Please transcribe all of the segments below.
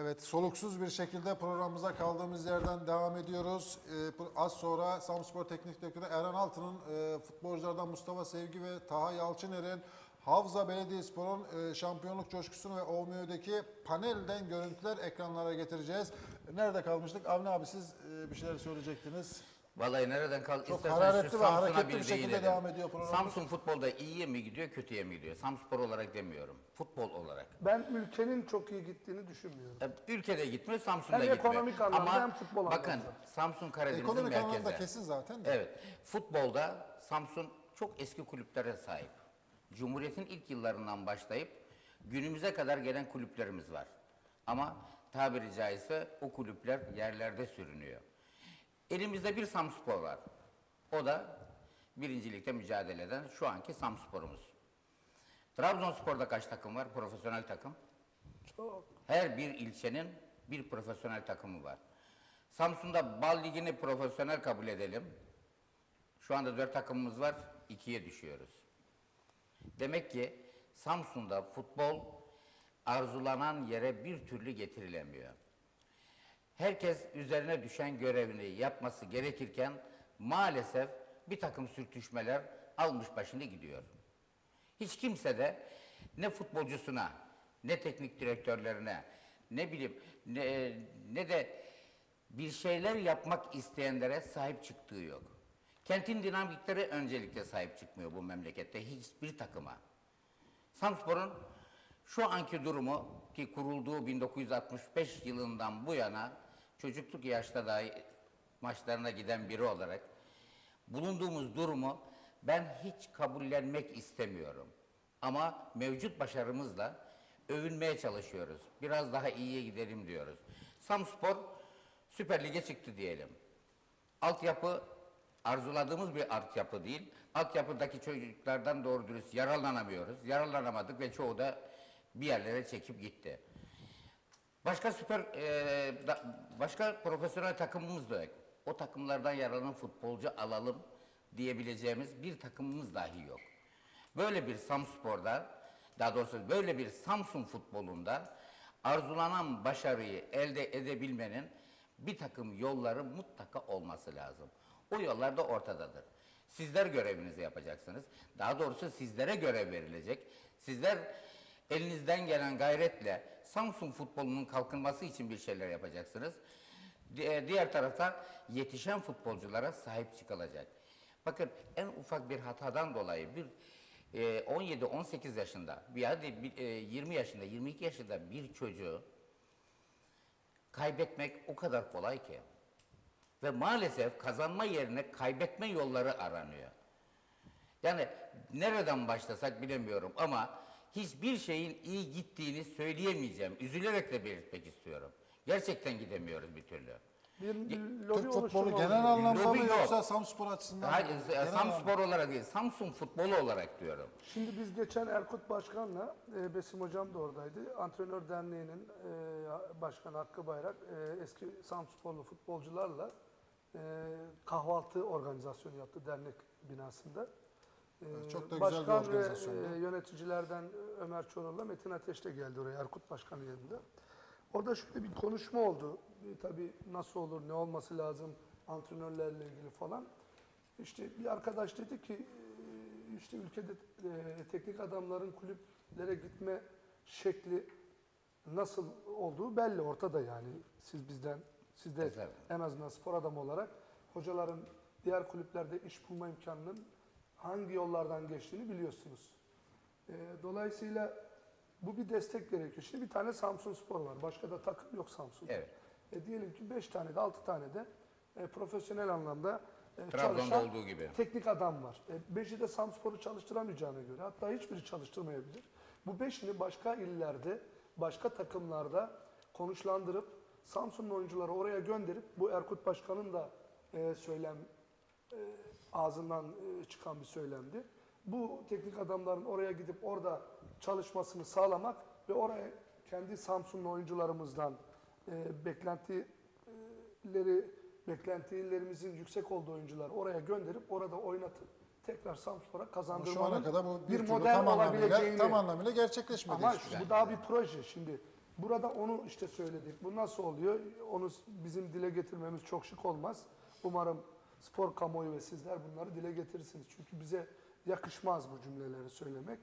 Evet, soluksuz bir şekilde programımıza kaldığımız yerden devam ediyoruz. Ee, az sonra Samspor Teknik Direktörü Eren Altı'nın e, futbolculardan Mustafa Sevgi ve Taha Yalçıner'in Havza Belediyespor'un e, şampiyonluk coşkusunu ve OMÜ'deki panelden görüntüler ekranlara getireceğiz. Nerede kalmıştık? Avni abi siz e, bir şeyler söyleyecektiniz. Vallahi nereden kal Çok istersen hararetli şu ve Samsun'a hareketli bir şekilde değinelim. devam ediyor programımız. Samsun futbolda iyiye mi gidiyor, kötüye mi gidiyor? Samspor olarak demiyorum. Futbol olarak. Ben ülkenin çok iyi gittiğini düşünmüyorum. E, Ülkede gitmiyor, Samsun'da Hem gitmiyor. ekonomik anlamda Ama hem futbol bakın anlamda. Samsun Karadeniz'in Ekonomik merkezi. anlamda kesin zaten de. Evet. Futbolda Samsun çok eski kulüplere sahip. Cumhuriyet'in ilk yıllarından başlayıp günümüze kadar gelen kulüplerimiz var. Ama tabiri caizse o kulüpler yerlerde sürünüyor. Elimizde bir Samspor var. O da birincilikte mücadele eden şu anki Samspor'umuz. Trabzonspor'da kaç takım var? Profesyonel takım. Çok. Her bir ilçenin bir profesyonel takımı var. Samsun'da bal ligini profesyonel kabul edelim. Şu anda dört takımımız var, ikiye düşüyoruz. Demek ki Samsun'da futbol arzulanan yere bir türlü getirilemiyor. Herkes üzerine düşen görevini yapması gerekirken maalesef bir takım sürtüşmeler almış başını gidiyor. Hiç kimse de ne futbolcusuna, ne teknik direktörlerine, ne bileyim ne, ne de bir şeyler yapmak isteyenlere sahip çıktığı yok. Kentin dinamikleri öncelikle sahip çıkmıyor bu memlekette hiçbir takıma. Samspor'un şu anki durumu ki kurulduğu 1965 yılından bu yana çocukluk yaşta dahi maçlarına giden biri olarak bulunduğumuz durumu ben hiç kabullenmek istemiyorum. Ama mevcut başarımızla övünmeye çalışıyoruz. Biraz daha iyiye gidelim diyoruz. Samspor Süper Lig'e çıktı diyelim. Altyapı arzuladığımız bir altyapı değil. Altyapıdaki çocuklardan doğru dürüst yararlanamıyoruz. Yararlanamadık ve çoğu da bir yerlere çekip gitti. Başka süper e, da- başka profesyonel takımımız da yok. O takımlardan yararlanan futbolcu alalım diyebileceğimiz bir takımımız dahi yok. Böyle bir Samspor'da daha doğrusu böyle bir Samsun futbolunda arzulanan başarıyı elde edebilmenin bir takım yolları mutlaka olması lazım. O yollar da ortadadır. Sizler görevinizi yapacaksınız. Daha doğrusu sizlere görev verilecek. Sizler elinizden gelen gayretle Samsun futbolunun kalkınması için bir şeyler yapacaksınız. E, Diğer taraftan yetişen futbolculara sahip çıkılacak. Bakın en ufak bir hatadan dolayı bir e, 17-18 yaşında, bir hadi bir, e, 20 yaşında, 22 yaşında bir çocuğu kaybetmek o kadar kolay ki. Ve maalesef kazanma yerine kaybetme yolları aranıyor. Yani nereden başlasak bilemiyorum ama hiçbir şeyin iyi gittiğini söyleyemeyeceğim. Üzülerek de belirtmek istiyorum. Gerçekten gidemiyoruz bir türlü. Bir Türk lobi futbolu oluşumu genel anlamda Lobi mı yok. yoksa Samspor açısından mı? Hayır, Samspor olarak değil, Samsun futbolu olarak diyorum. Şimdi biz geçen Erkut Başkan'la, e, Besim Hocam da oradaydı. Antrenör Derneği'nin e, başkanı Hakkı Bayrak, e, eski Samsporlu futbolcularla e, kahvaltı organizasyonu yaptı dernek binasında. E, çok da güzel bir Başkan ve organizasyondu. e, yöneticilerden Ömer Çorol'la Metin Ateş de geldi oraya Erkut Başkan'ın yanında. Orada şöyle bir konuşma oldu. E, tabii nasıl olur, ne olması lazım antrenörlerle ilgili falan. İşte bir arkadaş dedi ki e, işte ülkede e, teknik adamların kulüplere gitme şekli nasıl olduğu belli ortada yani. Siz bizden, siz de en azından spor adamı olarak hocaların diğer kulüplerde iş bulma imkanının hangi yollardan geçtiğini biliyorsunuz. E, dolayısıyla bu bir destek gerekiyor. Şimdi bir tane Samsun Spor var. Başka da takım yok Samsun'da. Evet. E, diyelim ki 5 tane de 6 tane de e, profesyonel anlamda e, çalışan olduğu gibi. teknik adam var. E, beşi de Samspor'u çalıştıramayacağına göre hatta hiçbiri çalıştırmayabilir. Bu beşini başka illerde, başka takımlarda konuşlandırıp Samsun'un oyuncuları oraya gönderip bu Erkut Başkan'ın da e, söylem e, ağzından e, çıkan bir söylemdi. Bu teknik adamların oraya gidip orada çalışmasını sağlamak ve oraya kendi Samsunlu oyuncularımızdan e, beklentileri beklentilerimizin yüksek olduğu oyuncular oraya gönderip orada oynatıp tekrar Samspor'a Ama kazandırmanın Şu ana kadar bu bir, bir model tam olabileceğini tam anlamıyla gerçekleşmedi ama şey. bu daha bir proje şimdi. Burada onu işte söyledik. Bu nasıl oluyor? Onu bizim dile getirmemiz çok şık olmaz. Umarım spor kamuoyu ve sizler bunları dile getirirsiniz. Çünkü bize yakışmaz bu cümleleri söylemek.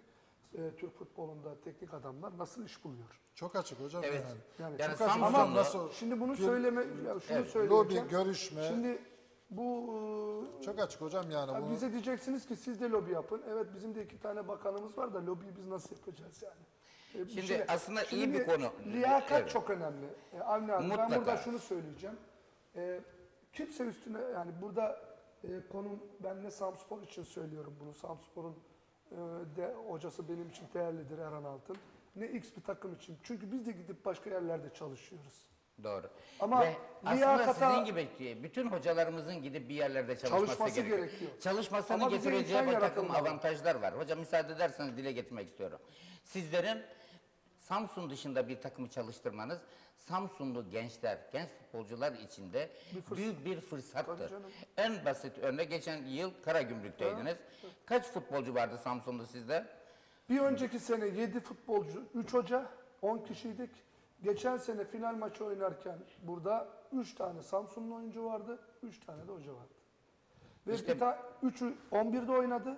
Ee, Türk futbolunda teknik adamlar nasıl iş buluyor? Çok açık hocam Evet. yani. Yani, Yani çok açık. Ama Nasıl- şimdi bunu söyleme ya şunu Evet, söyleyeceğim. Lobi, görüşme. Şimdi bu Çok açık hocam yani. ya Bunu, bize diyeceksiniz ki siz de lobi yapın. Evet bizim de iki tane bakanımız var da lobiyi biz nasıl yapacağız yani? E, Şimdi aslında iyi bir konu. Liyakat Evet. çok önemli. E, Avni abi ben Mutlaka. burada şunu söyleyeceğim. E, kimse üstüne yani burada e, konum ben ne Samspor için söylüyorum bunu. Samspor'un e, de, hocası benim için değerlidir Erhan Altın. Ne X bir takım için. Çünkü biz de gidip başka yerlerde çalışıyoruz. Doğru. Ama Ve aslında liyakata- sizin gibi bütün hocalarımızın gidip bir yerlerde çalışması, Çalışması gerekiyor. gerekiyor. Çalışmasını Ama bize getireceği bir takım yaratılmalı. avantajlar var. Hocam müsaade ederseniz dile getirmek istiyorum. Sizlerin Samsun dışında bir takımı çalıştırmanız Samsunlu gençler, genç futbolcular için de büyük bir fırsattır. En basit örnek geçen yıl Karagümrük'teydiniz. Kaç futbolcu vardı Samsun'da sizde? Bir önceki sene 7 futbolcu, 3 hoca, 10 kişiydik. Geçen sene final maçı oynarken burada 3 tane Samsunlu oyuncu vardı, 3 tane de hoca vardı. Ve İşte- bir ta- üçü 11'de oynadı.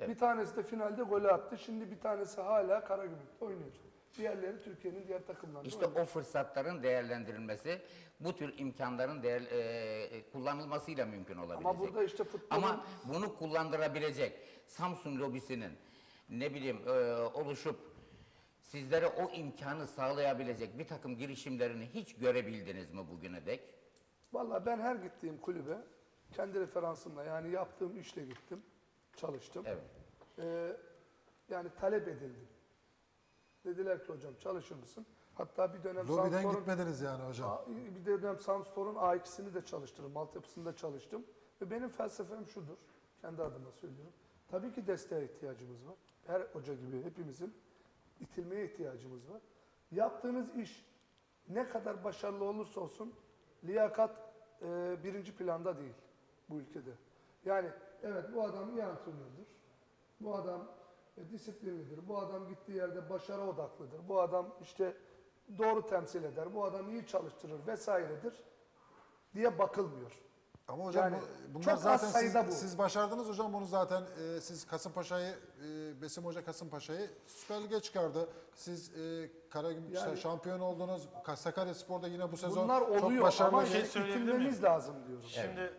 Bir tanesi de finalde golü attı. Şimdi bir tanesi hala Karagümrük'te oynuyor. Diğerleri Türkiye'nin diğer takımlarında İşte oynuyor. o fırsatların değerlendirilmesi, bu tür imkanların değer, e, kullanılmasıyla mümkün olabilecek. Ama burada işte futbolun Ama bunu kullandırabilecek Samsun lobisinin ne bileyim e, oluşup sizlere o imkanı sağlayabilecek bir takım girişimlerini hiç görebildiniz mi bugüne dek? Vallahi ben her gittiğim kulübe kendi referansımla yani yaptığım işle gittim, çalıştım. Evet. Ee, yani talep edildim. Dediler ki hocam çalışır mısın? Hatta bir dönem lobiden Samspor'un- gitmediniz yani hocam. Bir dönem Samspor'un A2'sini de çalıştırdım, altyapısında çalıştım. Ve benim felsefem şudur, kendi adıma söylüyorum. Tabii ki desteğe ihtiyacımız var. Her hoca gibi hepimizin itilmeye ihtiyacımız var. Yaptığınız iş ne kadar başarılı olursa olsun liyakat e, birinci planda değil bu ülkede. Yani evet bu adam iyi antrenördür. Bu adam disiplinlidir. Bu adam gittiği yerde başarı odaklıdır. Bu adam işte doğru temsil eder. Bu adam iyi çalıştırır vesairedir diye bakılmıyor. Ama hocam Yani bu- bunlar çok zaten siz, bu. siz başardınız hocam bunu zaten e, siz Kasımpaşa'yı e, Besim Hoca Kasımpaşa'yı Süper Lig'e çıkardı. Siz e, Karagümrük Yani- şampiyon oldunuz. Sakarya Spor'da yine bu sezon Bunlar çok oluyor başarılı. ama bir- şey işte söyleyebilir itilmemiz miyim? lazım diyorum. Şimdi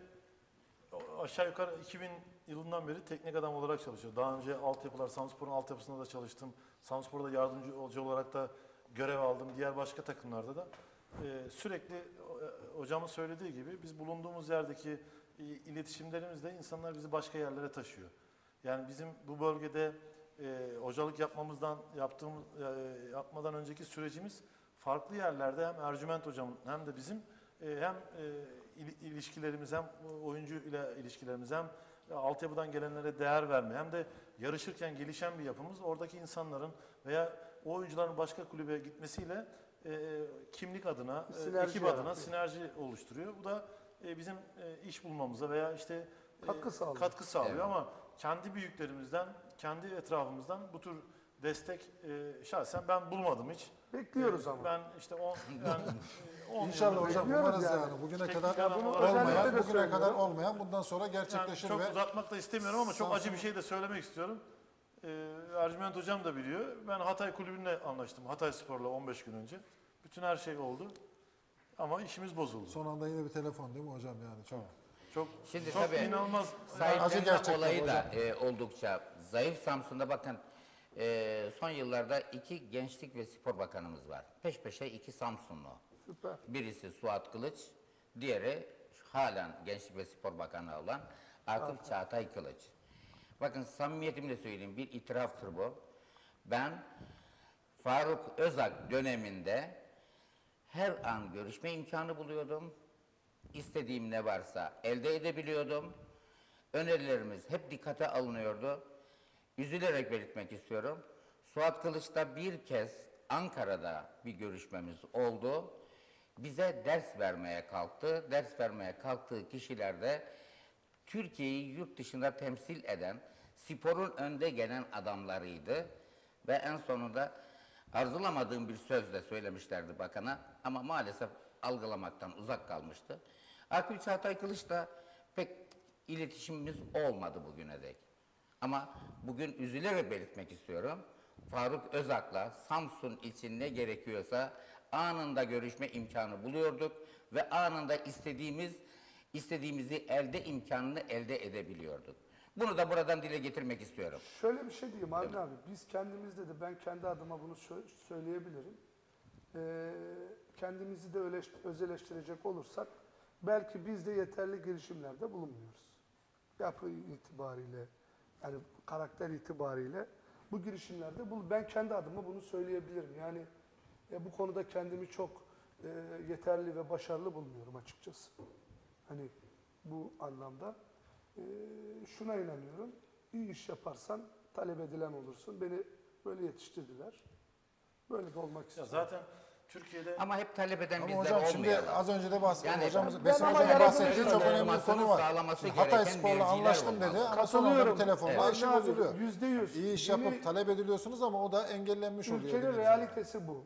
o- aşağı yukarı 2000 yılından beri teknik adam olarak çalışıyor. Daha önce altyapılar, Samspor'un altyapısında da çalıştım. Samspor'da yardımcı hoca olarak da görev aldım. Diğer başka takımlarda da. Ee, sürekli e, hocamın söylediği gibi biz bulunduğumuz yerdeki e, iletişimlerimizle insanlar bizi başka yerlere taşıyor. Yani bizim bu bölgede e, hocalık yapmamızdan yaptığımız e, yapmadan önceki sürecimiz farklı yerlerde hem Ercüment hocamın hem de bizim e, hem e, il- ilişkilerimiz hem oyuncu ile ilişkilerimiz hem altyapıdan gelenlere değer verme hem de yarışırken gelişen bir yapımız oradaki insanların veya o oyuncuların başka kulübe gitmesiyle e, kimlik adına, e, sinerji ekip adına yaratıyor. sinerji oluşturuyor. Bu da e, bizim e, iş bulmamıza veya işte e, Katkı sağlıyor. katkı sağlıyor Evet. ama kendi büyüklerimizden, kendi etrafımızdan bu tür destek e, şahsen ben bulmadım hiç. Bekliyoruz E, ama. Ben işte 10 yani, e, 10 İnşallah hocam umarız yani. yani. Bugüne Teknik kadar olmayan, özellikle de bugüne kadar söylüyorum. olmayan bundan sonra Yani gerçekleşir çok ve uzatmak da istemiyorum ama çok Samsun- acı bir şey de söylemek istiyorum. Ee, Ercüment Hocam da biliyor. Ben Hatay Kulübü'nle anlaştım. Hatay Spor'la 15 gün önce. Bütün her şey oldu. Ama işimiz bozuldu. son anda yine bir telefon değil mi hocam yani çok. Çok, Şimdi çok tabii inanılmaz. Sahiplenme gerçekten olayı da e, oldukça zayıf. Samsun'da bakın e, son yıllarda iki gençlik ve spor bakanımız var. Peş peşe iki Samsunlu. Süper. Birisi Suat Kılıç, diğeri halen Gençlik ve Spor Bakanı olan Akif Çağatay Kılıç. Bakın samimiyetimle söyleyeyim bir itiraftır bu. Ben Faruk Özak döneminde her an görüşme imkanı buluyordum. İstediğim ne varsa elde edebiliyordum. Önerilerimiz hep dikkate alınıyordu. Üzülerek belirtmek istiyorum. Suat Kılıç'ta bir kez Ankara'da bir görüşmemiz oldu. Bize ders vermeye kalktı. Ders vermeye kalktığı kişiler de Türkiye'yi yurt dışında temsil eden, sporun önde gelen adamlarıydı. Ve en sonunda arzulamadığım bir sözle söylemişlerdi bakana ama maalesef algılamaktan uzak kalmıştı. Akbil Çağatay Kılıç'la pek iletişimimiz olmadı bugüne dek. Ama bugün üzülerek belirtmek istiyorum. Faruk Özak'la Samsun için ne gerekiyorsa anında görüşme imkanı buluyorduk ve anında istediğimiz istediğimizi elde imkanını elde edebiliyorduk. Bunu da buradan dile getirmek istiyorum. Şöyle bir şey diyeyim Avni abi. Biz kendimizde de ben kendi adıma bunu sö- söyleyebilirim. Ee, kendimizi de öyle öz eleştirecek olursak belki biz de yeterli girişimlerde bulunmuyoruz. Yapı itibariyle yani karakter itibariyle bu girişimlerde ben kendi adıma bunu söyleyebilirim. Yani e, bu konuda kendimi çok e, yeterli ve başarılı bulmuyorum açıkçası. Hani bu anlamda e, şuna inanıyorum. İyi iş yaparsan talep edilen olursun. Beni böyle yetiştirdiler. Böyle de olmak Ya istiyorum. zaten Türkiye'de Ama hep talep eden Ama bizler hocam şimdi olmayalım. az önce de bahsettim. Yani hocam ben Besim yaratılış bahsettiği çok önemli bir konu var. Hatay Spor'la anlaştım dedi ama sonra Katılıyorum. bir telefonla Evet. işi bozuluyor. Yüzde yüz. İyi iş yapıp talep ediliyorsunuz ama o da engellenmiş oluyor. Ülkenin realitesi bu.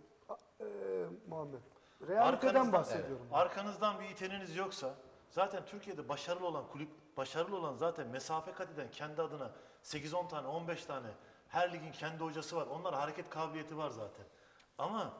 Muhammed. Realiteden bahsediyorum. arkanızdan bir iteniniz yoksa zaten Türkiye'de başarılı olan kulüp, başarılı olan zaten mesafe kat eden kendi adına 8-10 tane, 15 tane her ligin kendi hocası var. Onlar hareket kabiliyeti var zaten. Ama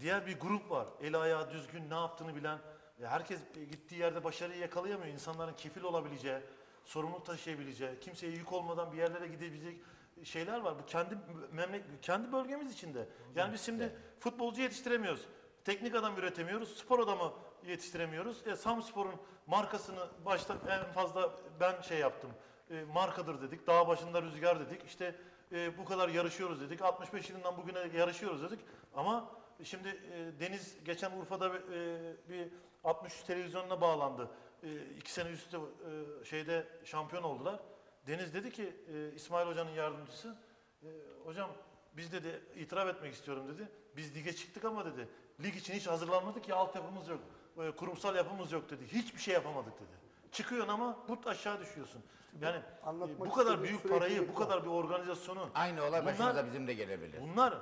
diğer bir grup var. El ayağı düzgün, ne yaptığını bilen. e, Herkes gittiği yerde başarıyı yakalayamıyor. İnsanların kefil olabileceği, sorumluluk taşıyabileceği, kimseye yük olmadan bir yerlere gidebilecek şeyler var. Bu kendi memlek kendi bölgemiz içinde. Yani biz şimdi futbolcu yetiştiremiyoruz. Teknik adam üretemiyoruz. Spor adamı yetiştiremiyoruz. E, Samspor'un markasını başta en fazla ben şey yaptım. E, markadır dedik. Dağ başında rüzgar dedik. İşte e, bu kadar yarışıyoruz dedik. 65 yılından bugüne yarışıyoruz dedik. Ama şimdi e, Deniz geçen Urfa'da bir, e, bir 63 televizyonuna bağlandı. E, iki sene üstte e, şeyde şampiyon oldular. Deniz dedi ki e, İsmail Hoca'nın yardımcısı e, hocam biz dedi itiraf etmek istiyorum dedi. Biz lige çıktık ama dedi lig için hiç hazırlanmadık ya altyapımız yok. e, kurumsal yapımız yok dedi. Hiçbir şey yapamadık dedi. Çıkıyorsun ama but aşağı düşüyorsun. Yani anlatmak bu kadar büyük parayı, bu kadar bir organizasyonu Aynı olay Bunlar- başımıza bizim de gelebilir. Bunlar,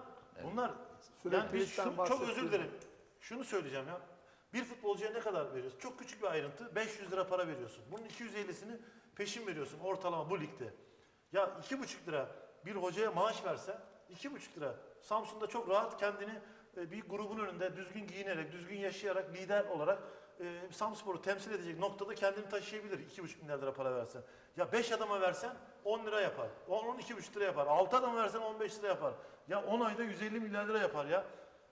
bunlar yani biz Süreklilikten şu, çok özür dilerim. Şunu söyleyeceğim ya. Bir futbolcuya ne kadar veriyorsun? Çok küçük bir ayrıntı. 500 lira para veriyorsun. Bunun 250'sini peşin veriyorsun ortalama bu ligde. Ya 2,5 lira bir hocaya maaş versen 2,5 lira. Samsun'da çok rahat kendini bir grubun önünde düzgün giyinerek, düzgün yaşayarak, lider olarak e, Samspor'u temsil edecek noktada kendini taşıyabilir 2,5 milyar lira para versen. Ya 5 adama versen 10 lira yapar. 10 12,5 lira yapar. 6 adama versen 15 lira yapar. Ya 10 ayda 150 milyar lira yapar ya.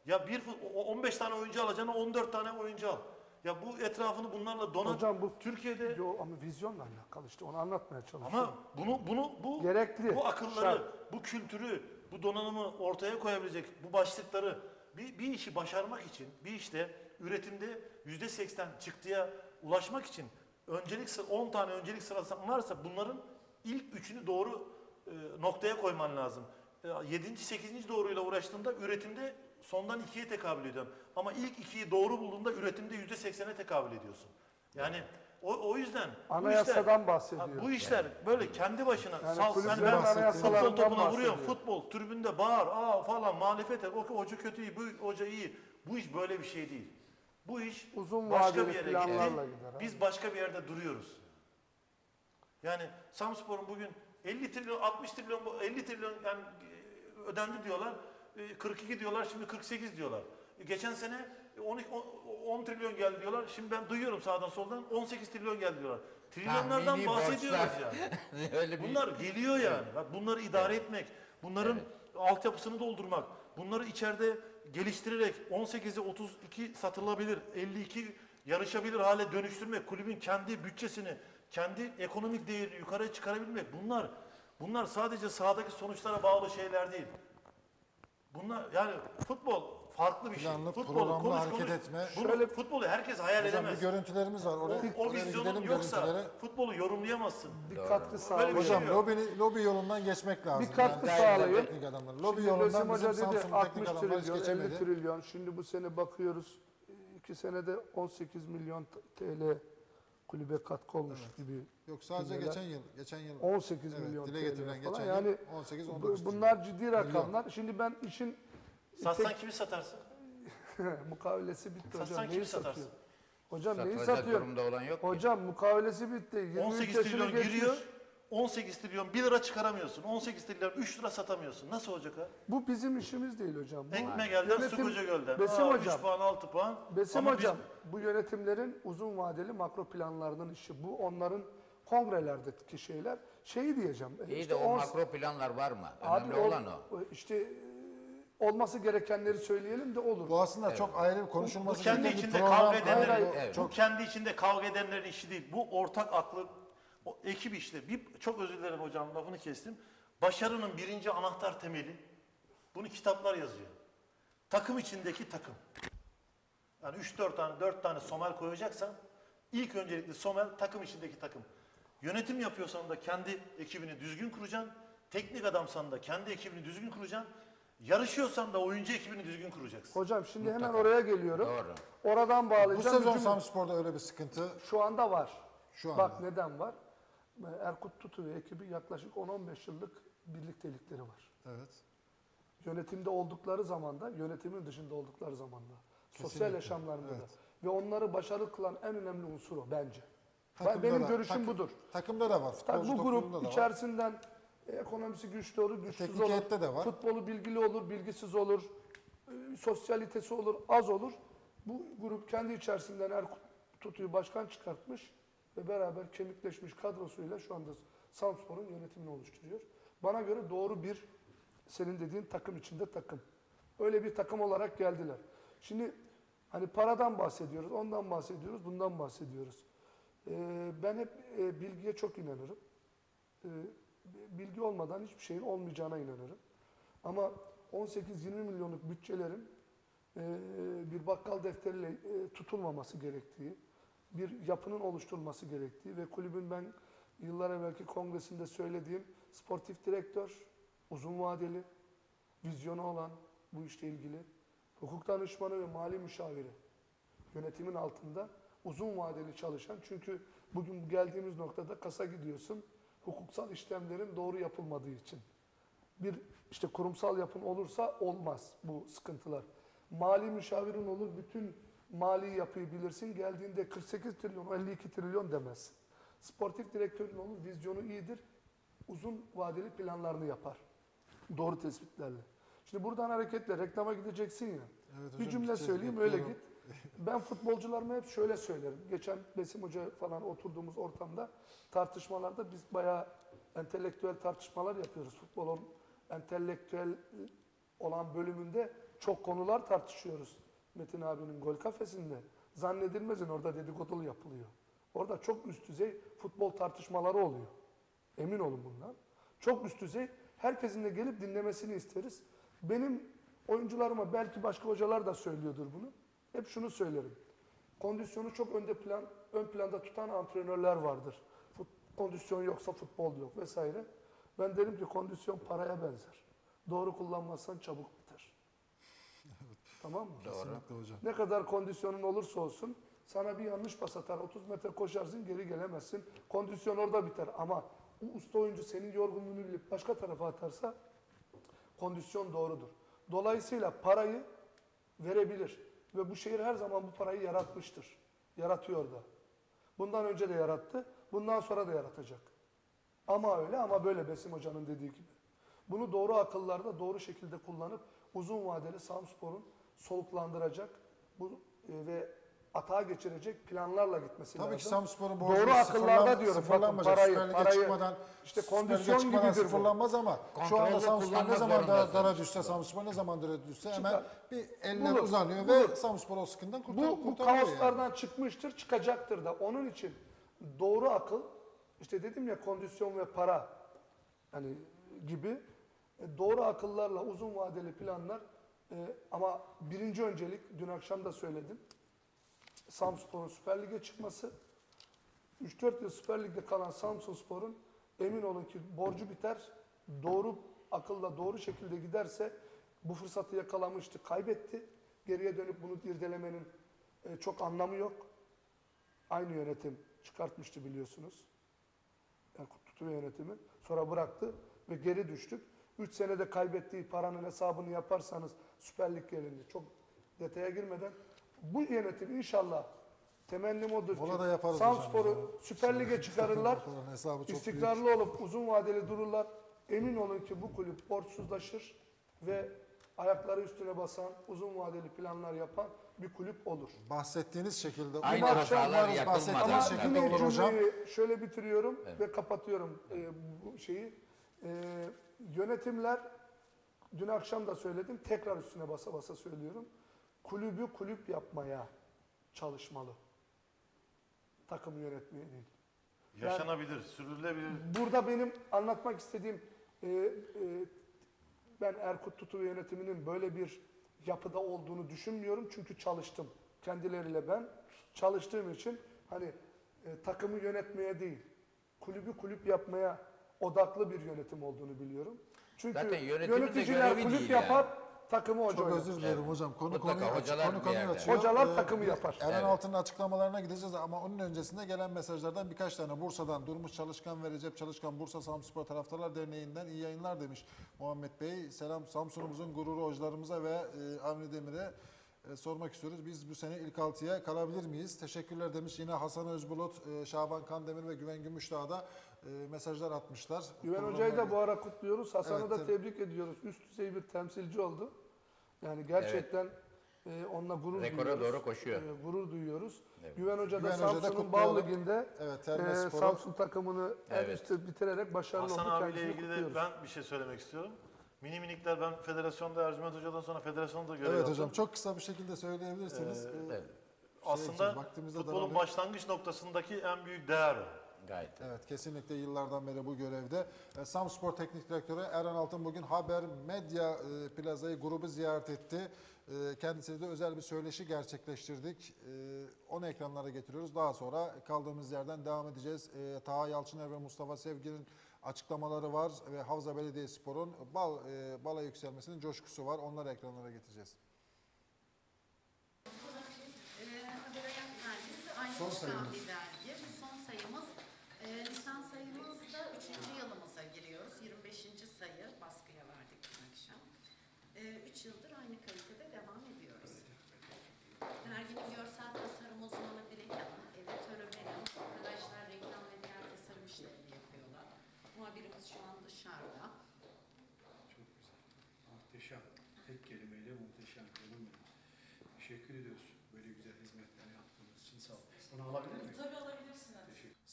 Ya bir fut- o- 15 tane oyuncu alacağına 14 tane oyuncu al. Ya bu etrafını bunlarla donat. Hocam bu Türkiye'de Yo, ama vizyonla alakalı işte onu anlatmaya çalışıyorum. ama bunu bunu bu Gerekli, bu akılları, şart. bu kültürü, bu donanımı ortaya koyabilecek bu başlıkları bir, bir işi başarmak için, bir işte üretimde yüzde seksen çıktıya ulaşmak için öncelik sıra 10 tane öncelik sırası varsa bunların ilk üçünü doğru e, noktaya koyman lazım. E, 7. 8. doğruyla uğraştığında üretimde sondan ikiye tekabül ediyorsun. Ama ilk ikiyi doğru bulduğunda üretimde yüzde seksene tekabül ediyorsun. Yani o, o yüzden bu Anayasadan işler- bahsediyor. Bu işler böyle kendi başına Yani sal, kulüplerin yani ben anayasalarından futbol topuna bahsediyor. vuruyorum. Futbol tribünde bağır, aa falan muhalefet et. O hoca kötü iyi, bu hoca iyi. Bu iş böyle bir şey değil. Bu iş Uzun başka vadeli bir yere planlarla gitti. gider, ha. Biz başka bir yerde duruyoruz. Yani Samspor'un bugün 50 trilyon, 60 trilyon, 50 trilyon yani e, ödendi diyorlar. E, 42 diyorlar, şimdi 48 diyorlar. E, Geçen sene 12, 10, 10 trilyon geldi diyorlar. Şimdi ben duyuyorum sağdan soldan 18 trilyon geldi diyorlar. Trilyonlardan Tahmini bahsediyoruz borçlar. yani. Öyle bir Bunlar geliyor yani. Bak bunları idare etmek, bunların altyapısını doldurmak, bunları içeride geliştirerek 18'e 32 satılabilir, 52 yarışabilir hale dönüştürmek, kulübün kendi bütçesini, kendi ekonomik değerini yukarıya çıkarabilmek. Bunlar bunlar sadece sahadaki sonuçlara bağlı şeyler değil. Bunlar yani futbol farklı bir şey. Planlı, Futbol programlı hareket etme. Bunu, Şöyle- futbolu herkes hayal Hocam bir edemez. görüntülerimiz var. O, Oraya, o oraya vizyonun gidelim yoksa görüntülere. futbolu yorumlayamazsın. bir katkı bir sağlayın. şey Hocam yok. lobi, lobi yolundan geçmek lazım. Bir katkı Yani sağlayın. Teknik adamlar. Lobi Şimdi yolundan Besim bizim Hoca dedi Samsun 60 teknik adamlar hiç trilyon, 50 geçemedi. trilyon. Şimdi bu sene bakıyoruz 2 senede 18 milyon t- TL kulübe katkı olmuş gibi. Yok sadece Cümleler. geçen yıl. Geçen yıl. 18 Evet, milyon dile TL getirilen falan. geçen yani yıl 18 bu- 19 bunlar ciddi rakamlar. Şimdi ben işin Satsan kimi satarsın? mukavelesi bitti Satsan hocam. kimi Neyi satarsın? satıyor? Hocam neyi Satılacak satıyor? durumda olan yok ki. Hocam mukavelesi bitti. 23 18 yaşını trilyon geçmiş. giriyor. 18 trilyon 1 lira çıkaramıyorsun. 18 trilyon 3 lira satamıyorsun. Nasıl olacak ha? Bu bizim işimiz değil hocam. Bu Ekmek elden su yönetim- koca gölden. Besim Aa, hocam. 3 puan 6 puan. Besim Ama biz- hocam bu yönetimlerin uzun vadeli makro planlarının işi. Bu onların kongrelerdeki şeyler. Şeyi diyeceğim. e, İyi işte de o on- makro planlar var mı? Abi Önemli olan o. İşte olması gerekenleri söyleyelim de olur. Bu aslında çok ayrı bir Bu konuşulması kendi gereken bir içinde program. kavga Hayır, edenlerin, hayır, hayır. bu Çok kendi içinde kavga edenlerin işi değil. Bu ortak aklı, o ekip işte. Bir, çok özür dilerim hocam lafını kestim. Başarının birinci anahtar temeli, bunu kitaplar yazıyor. Takım içindeki takım. Yani 3-4 tane, 4 tane somel koyacaksan ilk öncelikli somel takım içindeki takım. Yönetim yapıyorsan da kendi ekibini düzgün kuracaksın. Teknik adamsan da kendi ekibini düzgün kuracaksın. Yarışıyorsan da oyuncu ekibini düzgün kuracaksın. Hocam şimdi hemen oraya geliyorum. Doğru. Oradan Bu bağlayacağım. sezon Samspor'da öyle bir sıkıntı Şu anda var. Şu anda. Bak neden var? Erkut Tutu ve ekibi yaklaşık 10-15 yıllık birliktelikleri var. Evet. Yönetimde oldukları zamanda, yönetimin dışında oldukları zamanda, sosyal Kesinlikle, yaşamlarında evet. da. Ve onları başarılı kılan en önemli unsur o bence. Ben, Takımda benim da- görüşüm takım- budur. Takımda da var. Tabii Futbolcu bu topluluğunda grup da var. içerisinden ekonomisi güçlü olur, güçsüz olur. de var. Futbolu bilgili olur, bilgisiz olur. e, sosyalitesi olur, az olur. Bu grup kendi içerisinden Erkut Tutu'yu başkan çıkartmış ve beraber kemikleşmiş kadrosuyla şu anda Samspor'un yönetimini oluşturuyor. Bana göre doğru bir senin dediğin takım içinde takım. Öyle bir takım olarak geldiler. Şimdi hani paradan bahsediyoruz, ondan bahsediyoruz, bundan bahsediyoruz. Ee, ben hep e, bilgiye çok inanırım. Ee, bilgi olmadan hiçbir şeyin olmayacağına inanırım. Ama 18-20 milyonluk bütçelerin e, bir bakkal defteriyle e, tutulmaması gerektiği, bir yapının oluşturulması gerektiği ve kulübün ben yıllar evvelki kongresinde söylediğim sportif direktör, uzun vadeli, vizyonu olan bu işle ilgili, hukuk danışmanı ve mali müşaviri yönetimin altında uzun vadeli çalışan çünkü bugün geldiğimiz noktada kasa gidiyorsun hukuksal işlemlerin doğru yapılmadığı için. Bir işte kurumsal yapın olursa olmaz bu sıkıntılar. Mali müşavirin olur bütün mali yapıyı bilirsin geldiğinde 48 trilyon 52 trilyon demezsin. Sportif direktörün olur vizyonu iyidir uzun vadeli planlarını yapar. Doğru tespitlerle. Şimdi buradan hareketle reklama gideceksin ya. Evet bir hocam, cümle gideceğiz, söyleyeyim öyle git. Ben futbolcularıma hep şöyle söylerim. Geçen Besim Hoca falan oturduğumuz ortamda tartışmalarda biz bayağı entelektüel tartışmalar yapıyoruz. Futbolun entelektüel olan bölümünde çok konular tartışıyoruz. Metin abinin gol kafesinde. Zannedilmezin orada dedikodulu yapılıyor. Orada çok üst düzey futbol tartışmaları oluyor. Emin olun bundan. Çok üst düzey. Herkesin de gelip dinlemesini isteriz. Benim oyuncularıma belki başka hocalar da söylüyordur bunu. Hep şunu söylerim. Kondisyonu çok önde plan, ön planda tutan antrenörler vardır. Fut, kondisyon yoksa futbol yok vesaire. Ben derim ki kondisyon paraya benzer. Doğru kullanmazsan çabuk biter. Tamam mı? Kesinlikle hocam. Ne kadar kondisyonun olursa olsun sana bir yanlış pas atar. 30 metre koşarsın geri gelemezsin. Kondisyon orada biter ama bu usta oyuncu senin yorgunluğunu bilip başka tarafa atarsa kondisyon doğrudur. Dolayısıyla parayı verebilir ve bu şehir her zaman bu parayı yaratmıştır. Yaratıyor da. Bundan önce de yarattı, bundan sonra da yaratacak. Ama öyle ama böyle Besim Hoca'nın dediği gibi. Bunu doğru akıllarda doğru şekilde kullanıp uzun vadeli Samspor'un soluklandıracak bu e, ve atağa geçirecek planlarla gitmesi Tabii lazım. ki Samspor'un Doğru borcu akıllarda sıfırlan- diyorum. Bakın sıfırlanmayacak. parayı, Süper Lig'e parayı, çıkmadan, işte Süper Lig'e kondisyon çıkmadan gibidir bu. sıfırlanmaz ama şu anda Samspor ne zaman dara, zorundasın. dara düşse Samspor ne zaman dara düşse hemen bir eller Bulur, uzanıyor bulur. ve Samspor o sıkıntıdan kurtar, Bu, bu kurtarıyor yani. kaoslardan çıkmıştır, çıkacaktır da. Onun için doğru akıl, işte dedim ya kondisyon ve para hani gibi e, doğru akıllarla uzun vadeli planlar e, ama birinci öncelik dün akşam da söyledim. Samspor'un Süper Lig'e çıkması. 3-4 yıl Süper Lig'de kalan Samsun Spor'un emin olun ki borcu biter. Doğru akılla doğru şekilde giderse bu fırsatı yakalamıştı, kaybetti. Geriye dönüp bunu irdelemenin e, çok anlamı yok. Aynı yönetim çıkartmıştı biliyorsunuz. Erkut Tutu yönetimi. Sonra bıraktı ve geri düştük. 3 senede kaybettiği paranın hesabını yaparsanız Süper Lig gelince çok detaya girmeden bu yönetim inşallah temennim odur Mola ki da yaparız hocam Samspor'u biz Süper Lig'e çıkarırlar. Bunların hesabı çok büyük. istikrarlı olup uzun vadeli dururlar. Emin olun ki bu kulüp borçsuzlaşır ve ayakları üstüne basan, uzun vadeli planlar yapan bir kulüp olur. Bahsettiğiniz şekilde Aynı hatalar umarız yapılmadan bahsettiğiniz Ama şekilde yine olur hocam. cümleyi şöyle bitiriyorum ve kapatıyorum e, bu şeyi. E, yönetimler, dün akşam da söyledim, tekrar üstüne basa basa söylüyorum. Kulübü kulüp yapmaya çalışmalı. Takım yönetmeye değil. Yaşanabilir, sürdürülebilir. Burada benim anlatmak istediğim e, e, ben Erkut Tutu yönetiminin böyle bir yapıda olduğunu düşünmüyorum. Çünkü çalıştım. Kendileriyle ben çalıştığım için hani e, takımı yönetmeye değil, kulübü kulüp yapmaya odaklı bir yönetim olduğunu biliyorum. Çünkü Zaten de yöneticiler kulüp yapar, takımı hoca Çok özür dilerim hocam. Konu Mutlaka konuyu aç, hocalar konu konuyu açıyor. Hocalar Ee, takımı yapar. Eren Evet. Altun'un açıklamalarına gideceğiz ama onun öncesinde gelen mesajlardan birkaç tane Bursa'dan Durmuş Çalışkan ve Recep Çalışkan Bursa Samspor Taraftarlar Derneği'nden iyi yayınlar demiş Muhammed Bey. Selam Samsun'umuzun gururu hocalarımıza ve e, Avni Demir'e e, sormak istiyoruz. Biz bu sene ilk altıya kalabilir miyiz? Teşekkürler demiş. Yine Hasan Özbulut, e, Şaban Kandemir ve Güven Gümüşdağ da mesajlar atmışlar. Güven Hoca'yı da bu ara kutluyoruz. Hasan'ı Evet, da tabii. tebrik ediyoruz. Üst düzey bir temsilci oldu. Yani gerçekten e, onunla gurur Rekora duyuyoruz. doğru koşuyor. E, gurur duyuyoruz. Evet. Güven Hoca da Samsun'un Bal. Ligi'nde Evet, e, Samsun takımını en Evet. üstte bitirerek başarılı Hasan oldu. abiyle Kendisini ilgili de ben bir şey söylemek istiyorum. Mini minikler ben federasyonda Ercüment Hoca'dan sonra federasyonda görev Evet yaptım. hocam çok kısa bir şekilde söyleyebilirsiniz. Ee, Evet, Aslında vaktimizde futbolun daralıyor. başlangıç noktasındaki en büyük değer o. gayet. Evet kesinlikle yıllardan beri bu görevde. E, Samspor Teknik Direktörü Eren Altın bugün Haber Medya e, Plaza'yı grubu ziyaret etti. E, Kendisiyle de özel bir söyleşi gerçekleştirdik. E, Onu ekranlara getiriyoruz. Daha sonra kaldığımız yerden devam edeceğiz. E, Taha Yalçıner ve Mustafa Sevgi'nin açıklamaları var ve Havza Belediyespor'un bal, e, bala yükselmesinin coşkusu var. Onları ekranlara getireceğiz. Ee, Son sayımız. bir dergi. Bu son sayımız. E, lisan sayımızda 3. yılımıza giriyoruz. 25. sayı baskıya verdik dün akşam. 3 yıldır aynı kalitede devam ediyoruz. Derginin görsel tasarım uzmanı Dilek Hanım, editörü benim. Arkadaşlar reklam ve diğer tasarım işlerini yapıyorlar. Muhabirimiz şu an dışarıda. Çok güzel. Muhteşem. Tek kelimeyle muhteşem. Canım benim. Teşekkür ediyoruz. Böyle güzel hizmetler yaptığınız için sağ olun. Bunu alabilir miyim? Tabii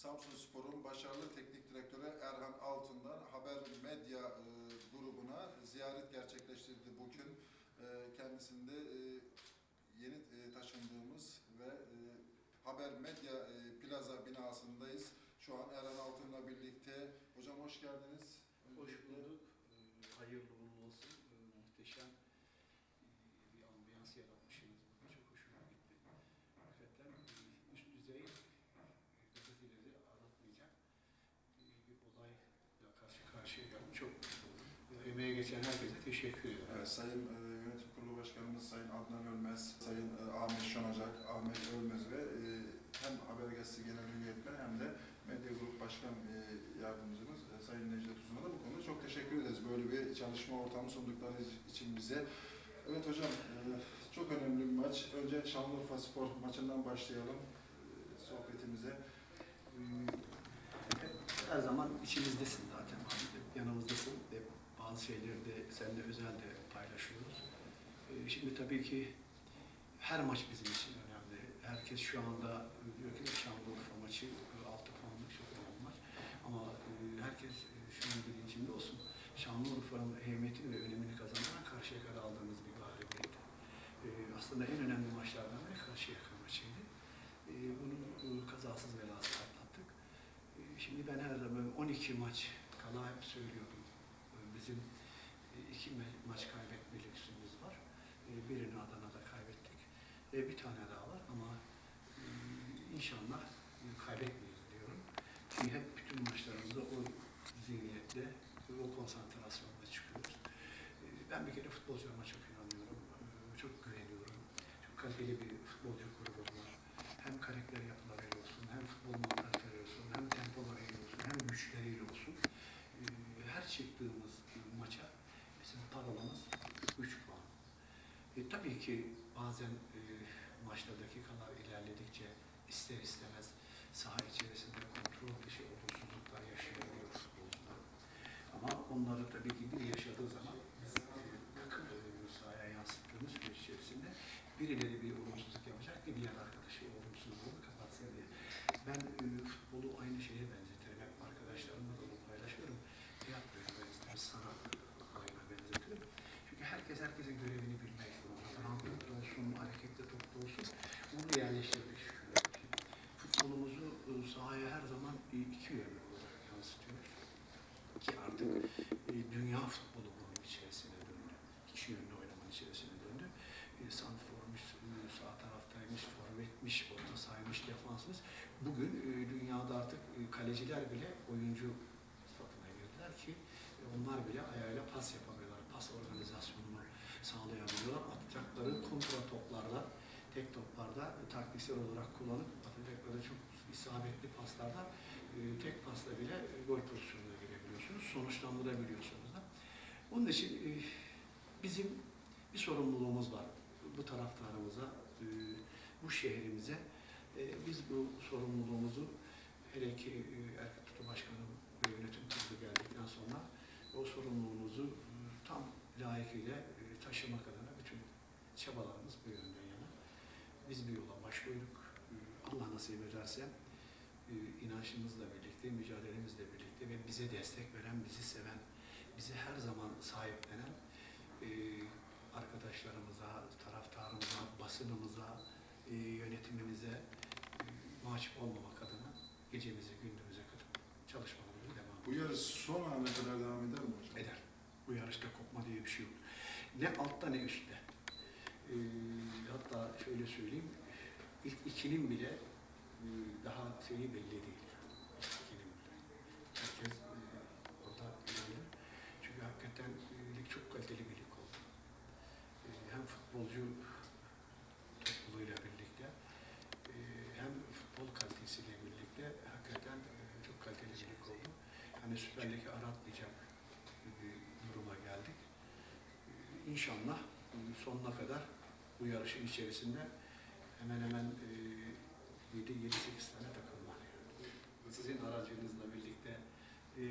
Samsun Spor'un başarılı teknik direktörü Erhan Altun'dan Haber Medya e, grubuna ziyaret gerçekleştirdi bugün. E, kendisinde e, yeni e, taşındığımız ve e, Haber Medya e, Plaza binasındayız. Şu an Erhan Altun'la birlikte. Hocam hoş geldiniz. Hoş Öncelikle- bulduk. Ee, Hayırlı uğurlu olsun. Ee, Muhteşem ee, bir ambiyans yaratmışsınız. Bu Çok hoşuma gitti. Hakikaten ee, üst düzey ee, gazeteleri aratmayacak ee, bir olayla karşı karşıya geldim. Çok ee, emeğe geçen herkese teşekkür ederim. Evet, Sayın e, Yönetim Kurulu Başkanımız Sayın Adnan Ölmez, Sayın e, Ahmet Şonacak, Ahmet Ölmez ve e, hem Haber Gazetesi Genel Yönetmeni hem de Medya Grup Başkan e, Yardımcımız e, Sayın Necdet Uzun'a da bu konuda çok teşekkür ederiz. Böyle bir çalışma ortamı sundukları için bize. Evet hocam, e, çok önemli bir maç. Önce Şanlıurfa Spor maçından başlayalım e, sohbetimize. E, Her zaman içimizdesin zaten. Yanımızdasın. Bazı de seninle özel de paylaşıyoruz. Ee, Şimdi tabii ki her maç bizim için önemli. Herkes şu anda diyor ki Şanlıurfa maçı 6 puanlık çok önemli maç. Ama e, herkes e, şunun bilincinde olsun. Şanlıurfa'nın ehemmiyetini ve önemini kazanarak Karşıyaka'da aldığımız bir galibiyet. Ee, Aslında en önemli maçlardan biri Karşıyaka maçıydı. Ee, Bunu e, kazasız belasız atlattık. Ee, Şimdi ben her zaman 12 maç kala hep söylüyordum. Bizim e, iki maç kaybetme lüksümüz var. Ee, Birini Adana'da kaybettik. Ee, Bir tane daha var ama e, inşallah e, kaybetmeyiz diyorum. Ki hep bütün maçlarımızda o zihniyetle, o konsantrasyonla çıkıyoruz. Ben bir kere futbolcularıma çok inanıyorum. Çok güveniyorum. Çok kaliteli bir futbolcu grubum var. Hem karakter yapıları olsun, hem futbol mantaliteleri olsun, hem tempoları olsun, hem güçleriyle olsun. Her çıktığımız maça bizim parolamız 3 puan. tabii ki bazen e, maçta dakikalar ilerledikçe ister istemez saha içerisinde kontrol dışı olumsuzluklar yaşayabiliyor futbolcular. Ama onları tabii ki bir yaşadığı zaman biz e, takım oyunu sahaya yansıttığımız süreç içerisinde birileri bir olumsuzluk yapacak ki diğer arkadaşı olumsuzluğunu kapatsın diye. Ben e, futbolu aynı şeye benzetirim. Hep arkadaşlarımla da onu paylaşıyorum. Tiyatroya benzetirim, sanat olayına benzetirim. Çünkü herkes herkesin görevini bilmek zorunda. Ramplıkta olsun, hareketli toplu olsun. Bunu yerleştirdik şükürler olsun. Futbolumuzu sahaya her zaman e, iki yönlü olarak yansıtıyoruz. Ki artık e, dünya futbolu bunun içerisine döndü. İki yönlü oynamanın içerisine döndü. E, Santformuş, e, sağ taraftaymış, forvetmiş, orta sahaymış, defansmış. Bugün dünyada artık kaleciler bile oyuncu sıfatına girdiler ki onlar bile ayağıyla pas yapamıyorlar. Pas organizasyonunu sağlayabiliyorlar. Atacakları kontra toplarda, tek toplarda taktiksel olarak kullanıp atacakları çok isabetli paslarda e, tek pasla bile e, gol pozisyonuna girebiliyorsunuz. Sonuçlandırabiliyorsunuz da. Onun için e, bizim bir sorumluluğumuz var. Bu taraftarımıza, bu şehrimize biz bu sorumluluğumuzu hele ki e, Erkut Tutu Başkanım yönetim kurulu geldikten sonra o sorumluluğumuzu tam layıkıyla taşımak adına bütün çabalarımız bu yönden yana. Biz bir yola başlıyorduk. Allah nasip ederse inançımızla birlikte, mücadelemizle birlikte ve bize destek veren, bizi seven, bizi her zaman sahiplenen e, arkadaşlarımıza, taraftarımıza, basınımıza, e, yönetimimize e, mahcup olmamak adına gecemizi gündüzümüze katıp çalışmalarımızı devam Bu yarış son ana kadar devam eder mi hocam? eder. Bu yarışta kopma diye bir şey yok. Ne altta ne üstte. Ee, hatta şöyle söyleyeyim, ilk ikinin bile e, daha şeyi belli değil. Bile. Herkes e, orada görüyor. Çünkü hakikaten e, lig çok kaliteli bir lig oldu. E, hem futbolcu topluluğuyla birlikte e, hem futbol kalitesiyle birlikte hakikaten e, çok kaliteli bir lig oldu. Hani Süper Lig'i aratmayacak bir duruma geldik. Ee, İnşallah e, sonuna kadar bu yarışın içerisinde hemen hemen e, 7-8 tane takım var. Sizin aracınızla birlikte e,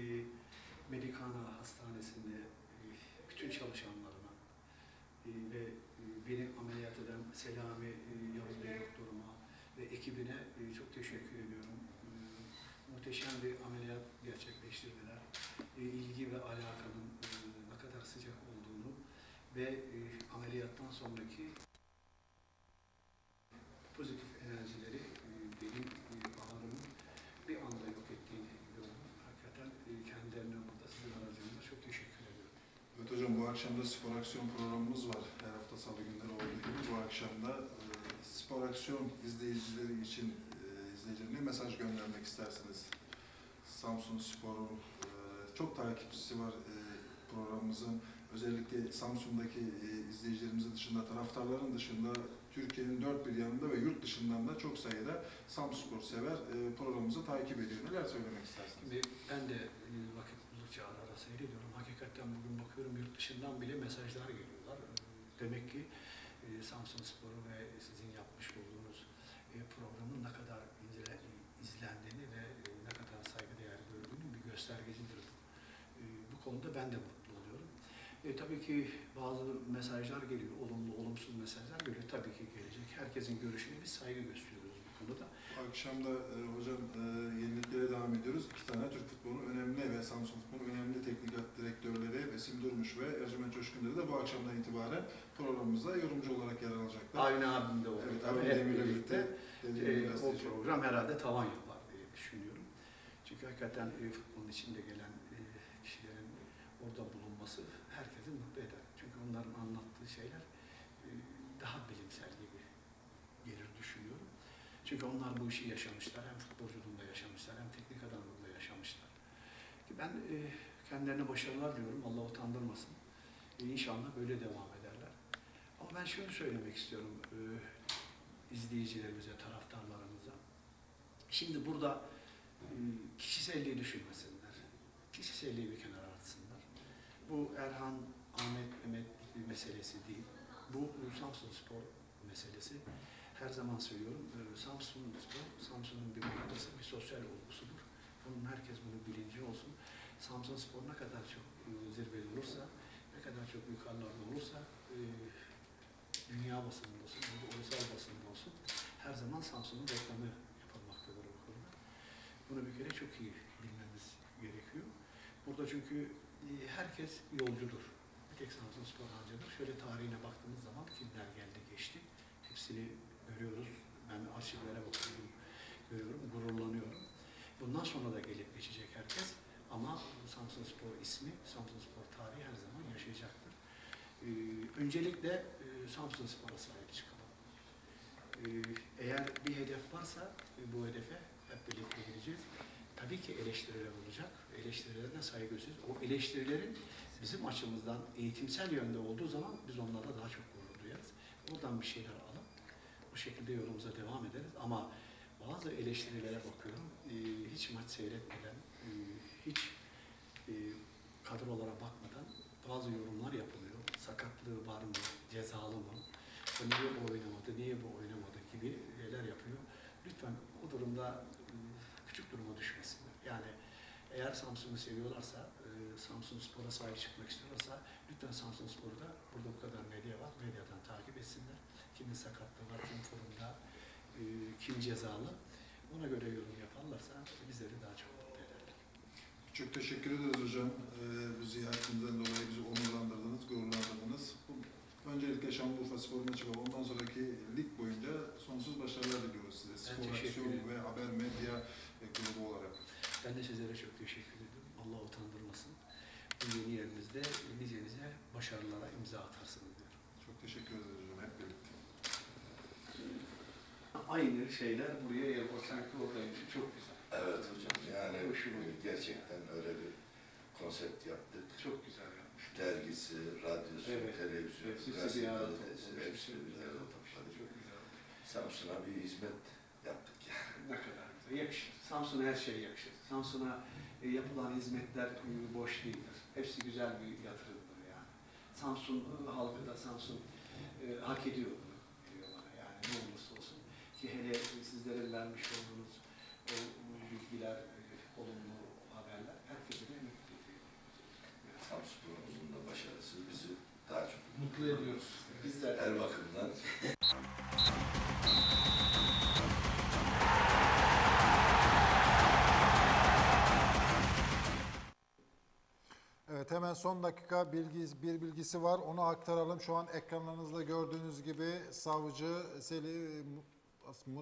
Medikana Hastanesi'nde e, bütün çalışanlarına e, ve e, beni ameliyat eden Selami e, Yavuz Bey doktoruma ve ekibine e, çok teşekkür ediyorum. E, muhteşem bir ameliyat gerçekleştirdiler. E, ilgi ve alakanın e, ne kadar sıcak olduğunu ve e, ameliyattan sonraki pozitif enerjileri e, benim e, ağrımı bir anda yok ettiğini gördüm. Hakikaten e, kendilerine burada sizin aracınızda çok teşekkür ediyorum. Evet hocam bu akşam da spor aksiyon programımız var. Her hafta salı günleri olduğu gibi bu akşam da e, spor aksiyon izleyicileri için e, izleyicilerine mesaj göndermek istersiniz. Samsun Spor'un e, çok takipçisi var e, programımızın. Özellikle Samsun'daki e, izleyicilerimizin dışında, taraftarların dışında Türkiye'nin dört bir yanında ve yurt dışından da çok sayıda Samsun Spor sever e, programımızı takip ediyor. Neler söylemek istersiniz? Ben de e, vakit buldukça ara ara seyrediyorum. Hakikaten bugün bakıyorum yurt dışından bile mesajlar geliyorlar. Demek ki e, Samsun Sporu ve sizin yapmış olduğunuz e, programın ne kadar izle, izlendiğini ve e, ne kadar saygıdeğer gördüğünün bir göstergesidir. E, bu konuda ben de mutlu oluyorum. E, tabii ki bazı mesajlar geliyor, olumlu, olumsuz mesajlar geliyor. Tabii ki gelecek. Herkesin görüşüne biz saygı gösteriyoruz konuda. Bu akşam da e, hocam e, yeniliklere devam ediyoruz. İki tane Türk futbolunun önemli ve Samsun futbolunun önemli teknik direktörleri Besim Durmuş ve Ercüment Coşkunları da bu akşamdan itibaren programımızda yorumcu olarak yer alacaklar. Avni abim de oldu. Evet, Avni Demir'le birlikte. birlikte. Dediğim o program herhalde tavan yapar diye düşünüyorum. Çünkü hakikaten e, futbolun içinde gelen e, kişilerin orada bulunması herkesi mutlu eder. Çünkü onların anlattığı şeyler e, daha bilimsel gibi gelir düşünüyorum. Çünkü onlar bu işi yaşamışlar. Hem futbolculuğunda yaşamışlar hem teknik adamlığında yaşamışlar. Ki ben e, kendilerine başarılar diliyorum. Allah utandırmasın. E, inşallah böyle devam ederler. Ama ben şunu söylemek istiyorum. E, izleyicilerimize, taraftarlarımıza. Şimdi burada e, kişiselliği düşünmesinler. Kişiselliği bir kenara atsınlar. Bu Erhan, Ahmet, Mehmet meselesi değil. Bu Samsun Spor meselesi. Her zaman söylüyorum. e, Samsun Spor, Samsun'un bir markası, bir sosyal olgusudur. Bunun herkes bunu bilinci olsun. Samsun Spor ne kadar çok e, zirvede olursa, ne kadar çok yukarılarda olursa, e, dünya basınında olsun, ulusal basında olsun, her zaman Samsun'un reklamı yapılmaktadır o konuda. Bunu bir kere çok iyi bilmemiz gerekiyor. Burada çünkü herkes yolcudur. Bir tek Samsun Spor harcadır. Şöyle tarihine baktığımız zaman kimler geldi geçti. Hepsini görüyoruz. Ben arşivlere bakıyorum, görüyorum, gururlanıyorum. Bundan sonra da gelip geçecek herkes. Ama Samsun Spor ismi, Samsun Spor tarihi her zaman yaşayacaktır. Ee, öncelikle e, Samsun Spor'a sahip çıkalım. Ee, eğer bir hedef varsa e, bu hedefe hep birlikte gideceğiz. Tabii ki eleştiriler olacak. Eleştirilerine saygısız. O eleştirilerin bizim açımızdan eğitimsel yönde olduğu zaman biz onlarla daha çok gurur duyarız. Oradan bir şeyler bu şekilde yolumuza devam ederiz. Ama bazı eleştirilere bakıyorum. Ee, hiç maç seyretmeden, e, hiç e, kadrolara bakmadan bazı yorumlar yapılıyor. Sakatlığı var mı, cezalı mı, niye bu oynamadı, niye bu oynamadı gibi şeyler yapıyor. Lütfen o durumda e, küçük duruma düşmesinler. Yani eğer Samsun'u seviyorlarsa, e, Samsun Spor'a sahip çıkmak istiyorlarsa lütfen Samsun Spor'da burada bu kadar medya var, medyadan takip etsinler. Kimin sakatlığı var, kim formda, e, kim cezalı. Ona göre yorum yaparlarsa bizleri daha çok mutlu ederler. Çok teşekkür ederiz hocam. Ee, bu ziyaretinizden dolayı bizi onurlandırdınız, gururlandırdınız. Öncelikle Şanlıurfa Spor'una çıkıp ondan sonraki lig boyunca sonsuz başarılar diliyoruz size. Spor Aksiyon ve Haber Medya e, Grubu olarak. Ben de sizlere çok teşekkür ederim. Allah utandırmasın. Bu yeni yerinizde nice nice başarılara imza atarsınız diyorum. Çok teşekkür ederiz hocam hep birlikte. Aynı şeyler buraya Airport sanki oradaymış. Çok güzel. Evet hocam yani e, gerçekten öyle bir konsept yaptık. Çok güzel yapmış. Dergisi, radyosu, Evet. televizyonu, Hepsi gazetesi, hepsi bir arada topladık. Çok güzel. Samsun'a bir hizmet yaptık yani. Ne kadar güzel. Yakışır. Samsun'a her şey yakışır. Samsun'a e, yapılan hizmetler e, boş değildir. Hepsi güzel bir yatırımdır yani. Samsun halkı da Samsun hak ediyor son dakika bilgi, bir bilgisi var. Onu aktaralım. Şu an ekranlarınızda gördüğünüz gibi savcı Selim,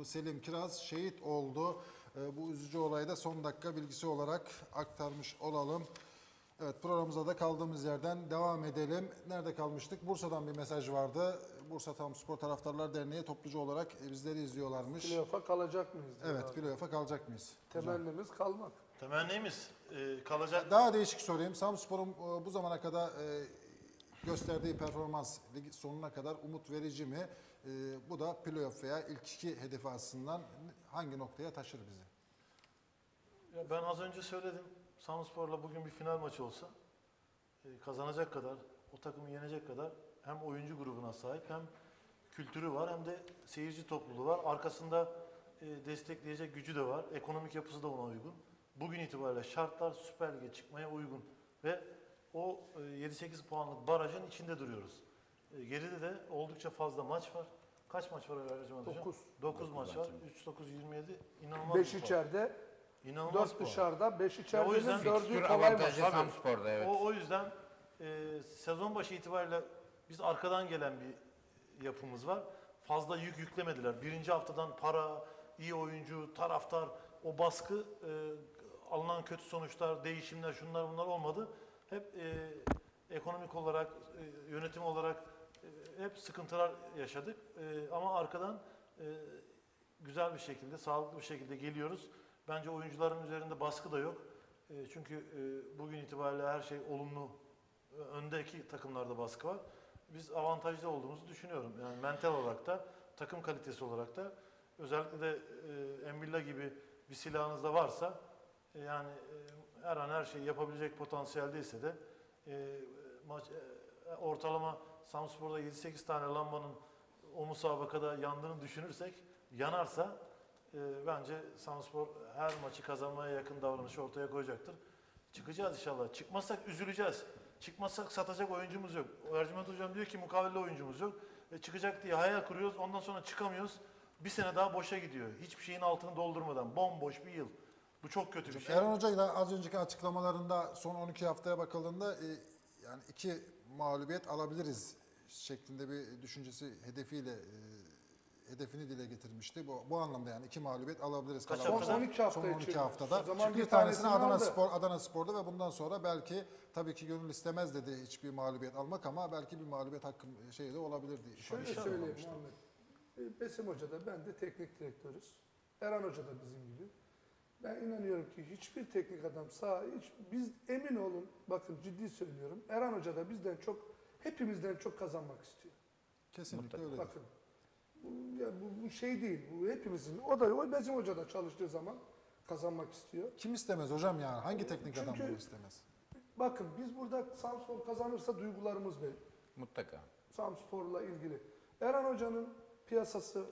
Selim Kiraz şehit oldu. Ee, Bu üzücü olayı da son dakika bilgisi olarak aktarmış olalım. Evet programımıza da kaldığımız yerden devam edelim. Nerede kalmıştık? Bursa'dan bir mesaj vardı. Bursa Tam Spor Taraftarlar Derneği toplucu olarak bizleri izliyorlarmış. Playoff'a kalacak mıyız? Evet, playoff'a kalacak mıyız? Temennimiz kalmak. Temennimiz e, kalacak. Daha değişik sorayım. Samspor'un e, bu zamana kadar e, gösterdiği performans lig sonuna kadar umut verici mi? E, Bu da playoff veya ilk iki hedefi aslında hangi noktaya taşır bizi? Ya ben az önce söyledim. Samspor'la bugün bir final maçı olsa e, kazanacak kadar, o takımı yenecek kadar hem oyuncu grubuna sahip hem kültürü var hem de seyirci topluluğu var. Arkasında e, destekleyecek gücü de var. Ekonomik yapısı da ona uygun. Bugün itibariyle şartlar Süper Lig'e çıkmaya uygun ve o e, 7-8 puanlık barajın içinde duruyoruz. E, Geride de oldukça fazla maç var. Kaç maç var Hocam? Dokuz. 9 maç var. 3-9-27 inanılmaz 5 bir puan. içeride, İnanılmaz 4 puan. dışarıda, 5 içeride, yüzden 4'ü Fikstür kolay maç. Samspor'da evet. O, o yüzden e, sezon başı itibariyle biz arkadan gelen bir yapımız var. Fazla yük yüklemediler. Birinci haftadan para, iyi oyuncu, taraftar, o baskı, e, alınan kötü sonuçlar, değişimler, şunlar bunlar olmadı. Hep e, ekonomik olarak, e, yönetim olarak e, hep sıkıntılar yaşadık. E, ama arkadan e, güzel bir şekilde, sağlıklı bir şekilde geliyoruz. Bence oyuncuların üzerinde baskı da yok. E, Çünkü e, bugün itibariyle her şey olumlu. E, Öndeki takımlarda baskı var. Biz avantajlı olduğumuzu düşünüyorum. Yani mental olarak da, takım kalitesi olarak da özellikle de e, Embilla gibi bir silahınız da varsa yani e, her an her şeyi yapabilecek potansiyeldeyse de e, maç e, ortalama Samspor'da 7-8 tane lambanın o musabakada yandığını düşünürsek, yanarsa e, bence Samspor her maçı kazanmaya yakın davranışı ortaya koyacaktır. Çıkacağız inşallah. Çıkmazsak üzüleceğiz. Çıkmazsak satacak oyuncumuz yok. Ercüment Hocam diyor ki mukavele oyuncumuz yok. E çıkacak diye hayal kuruyoruz. Ondan sonra çıkamıyoruz. Bir sene daha boşa gidiyor. Hiçbir şeyin altını doldurmadan. Bomboş bir yıl. Bu çok kötü bir şey. Erhan Hoca ile az önceki açıklamalarında son 12 haftaya bakıldığında e, yani iki mağlubiyet alabiliriz şeklinde bir düşüncesi hedefiyle e, hedefini dile getirmişti. Bu, bu anlamda yani iki mağlubiyet alabiliriz. Kaç. Son 12 hafta Son 12 için. haftada. O zaman Çünkü bir bir tanesini tanesini Adana aldı. Spor Adana Spor'da ve bundan sonra belki tabii ki gönül istemez dedi hiçbir mağlubiyet almak ama belki bir mağlubiyet hakkım şey de olabilir diye. Şöyle ifade söyleyeyim kullanmıştı. Muhammed. E, Besim Hoca da ben de teknik direktörüz. Erhan Hoca da bizim gibi. Ben inanıyorum ki hiçbir teknik adam sağ hiç biz emin olun bakın ciddi söylüyorum. Erhan Hoca da bizden çok hepimizden çok kazanmak istiyor. Kesinlikle öyle. Bakın. Bu, ya bu, bu şey değil. Bu hepimizin. O da o Besim Hoca da çalıştığı zaman kazanmak istiyor. Kim istemez hocam yani? Hangi teknik adam Çünkü- bunu istemez? Bakın biz burada Samspor kazanırsa duygularımız belli. Mutlaka. Samspor'la ilgili. Erhan Hoca'nın piyasası,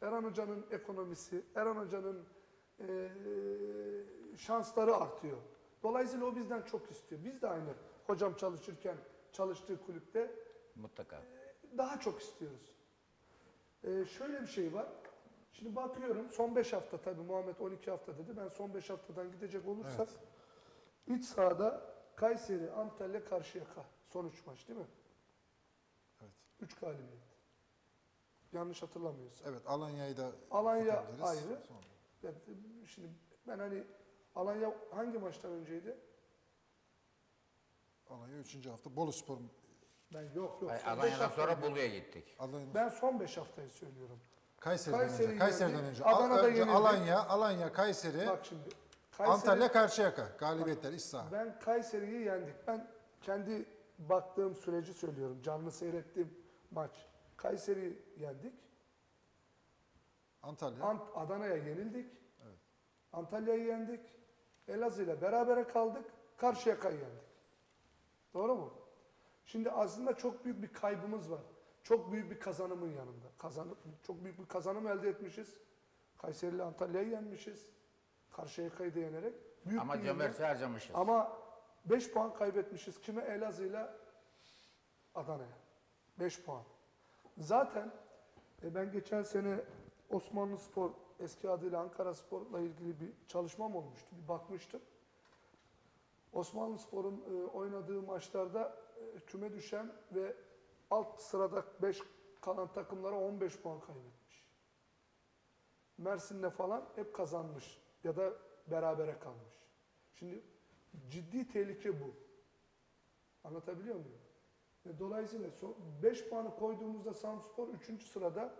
Erhan Hoca'nın ekonomisi, Erhan Hoca'nın eee, şansları artıyor. Dolayısıyla o bizden çok istiyor. Biz de aynı hocam çalışırken çalıştığı kulüpte Mutlaka. daha çok istiyoruz. Ee, şöyle bir şey var. Şimdi bakıyorum son 5 hafta tabii Muhammed 12 hafta dedi. Ben son 5 haftadan gidecek olursak iç sahada Kayseri, Antalya, Karşıyaka. Son 3 maç değil mi? Evet. 3 galibiyet. Yanlış hatırlamıyorsam. Evet Alanya'yı da Alanya ayrı. Sonra. Ya, Şimdi ben hani Alanya hangi maçtan önceydi? Alanya 3. hafta. Bolu Spor Ben yok yok. Ay, son beş Alanya'dan haftayı sonra diyorum. Bolu'ya gittik. Alanya Ben son 5 haftayı söylüyorum. Kayseri'den Kayseri önce. Kayseri'den önce. Adana'da önce yenildi. Alanya, Alanya, Kayseri, Bak şimdi. Kayseri- Antalya, Karşıyaka. Galibiyetler iç saha. Ben Kayseri'yi yendik. Ben kendi baktığım süreci söylüyorum. Canlı seyrettiğim maç. Kayseri'yi yendik. Antalya. Ant Adana'ya yenildik. Antalya'yı yendik. Elazığ'la berabere kaldık. Karşıyaka'yı yendik. Doğru mu? Şimdi aslında çok büyük bir kaybımız var. Çok büyük bir kazanımın yanında. Kazanıp çok büyük bir kazanım elde etmişiz. Kayseri ile Antalya'yı yenmişiz. Karşıyaka'yı da yenerek. Büyük Ama cömertçe harcamışız. Ama 5 puan kaybetmişiz. Kime? Elazığ'la Adana'ya. 5 puan. Zaten e, ben geçen sene Osmanlı Spor, eski adıyla Ankara Spor'la ilgili bir çalışmam olmuştu. Bir bakmıştım. Osmanlı Spor'un e, oynadığı maçlarda e, küme düşen ve alt sırada 5 kalan takımlara 15 puan kaybetmiş. Mersin'le falan hep kazanmış ya da berabere kalmış. Şimdi ciddi tehlike bu. Anlatabiliyor muyum? Ve dolayısıyla 5 puanı koyduğumuzda Samspor 3. sırada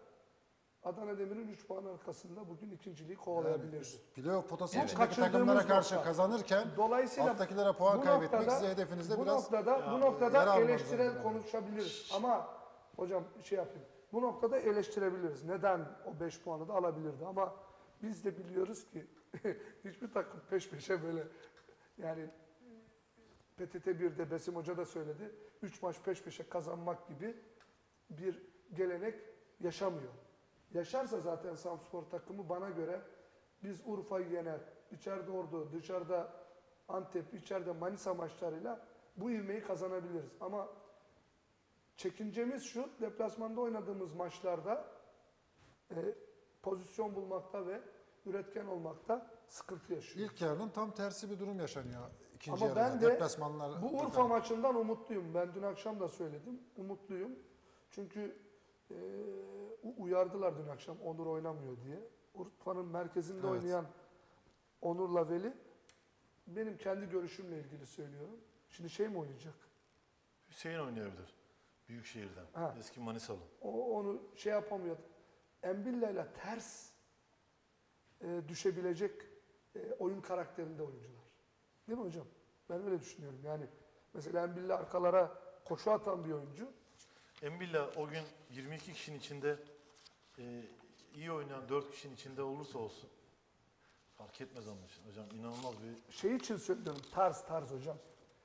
Adana Demir'in 3 puan arkasında bugün ikinciliği Yani kovalayabilirdi. üst- playoff potası içindeki kaçırdığımız takımlara karşı nokta. kazanırken Dolayısıyla alttakilere puan kaybetmek noktada- size hedefinizde bu biraz noktada Ya, bu noktada eleştirel konuşabiliriz. Ama hocam şey yapayım. Bu noktada eleştirebiliriz. Neden o 5 puanı da alabilirdi ama biz de biliyoruz ki hiçbir takım peş peşe böyle yani PTT 1'de Besim Hoca da söyledi. 3 maç peş peşe kazanmak gibi bir gelenek yaşamıyor. Yaşarsa zaten Samspor takımı bana göre biz Urfa'yı yener, içeride Ordu, dışarıda Antep, içeride Manisa maçlarıyla bu ivmeyi kazanabiliriz. Ama çekincemiz şu, deplasmanda oynadığımız maçlarda e, pozisyon bulmakta ve üretken olmakta sıkıntı yaşıyoruz. ilk yarının tam tersi bir durum yaşanıyor. İkinci Ama yarıda ben de deplasmanlar Bu Urfa maçından umutluyum. Ben dün akşam da söyledim. Umutluyum. Çünkü e, uyardılar dün akşam Onur oynamıyor diye. Urfa'nın merkezinde Evet. oynayan Onur'la Veli benim kendi görüşümle ilgili söylüyorum. Şimdi şey mi oynayacak? Hüseyin oynayabilir. Büyükşehir'den. Ha. Eski Manisalı. O onu şey yapamıyor. Embilla ile ters e, düşebilecek e, oyun karakterinde oyuncular. Değil mi hocam? Ben öyle düşünüyorum. Yani mesela Embilla arkalara koşu atan bir oyuncu. Embilla o gün 22 kişinin içinde e, iyi oynayan 4 kişinin içinde olursa olsun fark etmez onun. Hocam inanılmaz bir Şey için söylüyorum. Tarz tarz hocam.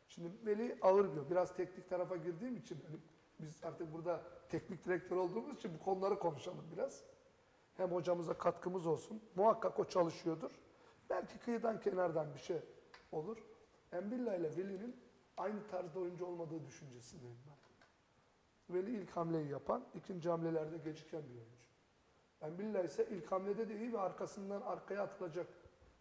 Şimdi Veli ağır diyor. Biraz teknik tarafa girdiğim için hani Biz artık burada teknik direktör olduğumuz için bu konuları konuşalım biraz. Hem hocamıza katkımız olsun. Muhakkak o çalışıyordur. Belki kıyıdan kenardan bir şey olur. Embilla ile Veli'nin aynı tarzda oyuncu olmadığı düşüncesindeyim ben. Veli ilk hamleyi yapan, ikinci hamlelerde geciken bir oyuncu. Embilla ise ilk hamlede de iyi ve arkasından arkaya atılacak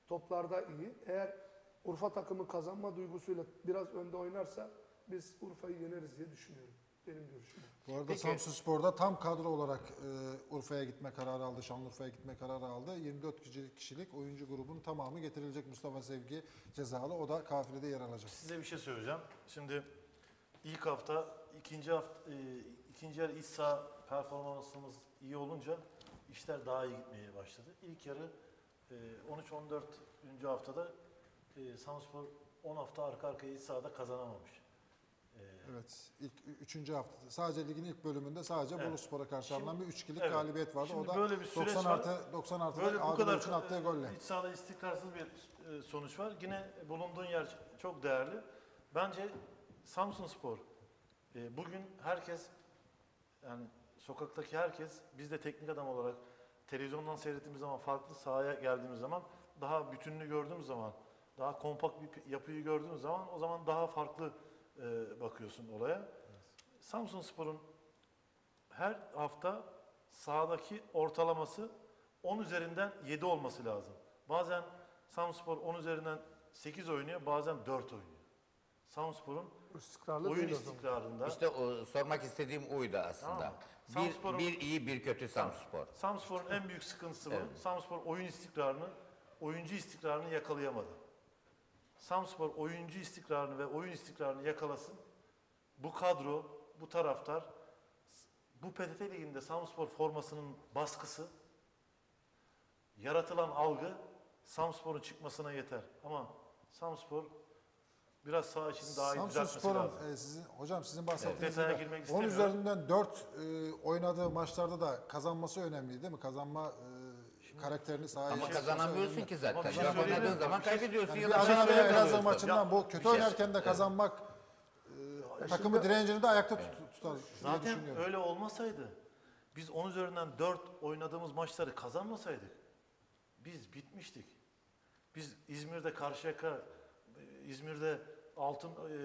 toplarda iyi. Eğer Urfa takımı kazanma duygusuyla biraz önde oynarsa biz Urfa'yı yeneriz diye düşünüyorum. Benim görüşüm. bu. Arada Peki. Samsun Spor'da tam kadro olarak e, Urfa'ya gitme kararı aldı, Şanlıurfa'ya gitme kararı aldı. 24 kişilik, kişilik oyuncu grubun tamamı getirilecek Mustafa Sevgi cezalı. O da kafilede yer alacak. Size bir şey söyleyeceğim. Şimdi ilk hafta, ikinci hafta, e, ikinci yarı iç saha performansımız iyi olunca işler daha iyi gitmeye başladı. İlk yarı e, 13-14. haftada e, Samspor 10 hafta arka arkaya iç sahada kazanamamış. E, Evet, ilk üçüncü hafta. Sadece ligin ilk bölümünde sadece Evet. Bolu Spor'a karşı alınan bir 3-2'lik evet. galibiyet vardı. Şimdi o da böyle bir süreç 90 var. artı 90 artıda Böyle bu kadar için attığı golle. e, iç sahada istikrarsız bir e, sonuç var. Yine bulunduğun yer çok değerli. Bence Samsun Spor e, bugün herkes yani sokaktaki herkes biz de teknik adam olarak televizyondan seyrettiğimiz zaman farklı sahaya geldiğimiz zaman daha bütünlüğü gördüğümüz zaman daha kompakt bir yapıyı gördüğümüz zaman o zaman daha farklı e, bakıyorsun olaya. Samsun Spor'un her hafta sahadaki ortalaması 10 üzerinden 7 olması lazım. Bazen Samspor 10 üzerinden 8 oynuyor, bazen 4 oynuyor. Samspor'un İstikrarlı oyun değil o zaman. istikrarında İşte o, sormak istediğim oydu aslında. Tamam. Bir, Samspor'un- bir iyi bir kötü Samspor. Samspor'un en büyük sıkıntısı bu. Evet. Samspor oyun istikrarını, oyuncu istikrarını yakalayamadı. Samspor oyuncu istikrarını ve oyun istikrarını yakalasın. Bu kadro, bu taraftar, bu PTT Ligi'nde Samspor formasının baskısı, yaratılan algı Samspor'un çıkmasına yeter. Ama Samspor biraz sağ için daha iyi Samsun düzeltmesi Spor'un lazım. e, sizin hocam sizin bahsettiğiniz Detaya gibi girmek 10 istemiyorum. üzerinden 4 e, oynadığı maçlarda da kazanması önemli değil mi? Kazanma e, karakterini sahaya Ama yansıtması kazanamıyorsun önemli. ki zaten. Ama bir şey oynadığın söyleyeyim mi? zaman Bir şey- kaybediyorsun Yani ya bir da Adana berabere veya Elazığ kalıyorsun. maçından Ya, bu kötü bir şey- oynarken de kazanmak e, takımı direncini de ayakta tut- tutar diye Zaten düşünüyorum. öyle olmasaydı, biz 10 üzerinden 4 oynadığımız maçları kazanmasaydık, biz bitmiştik. Biz İzmir'de Karşıyaka, e, İzmir'de Altın e,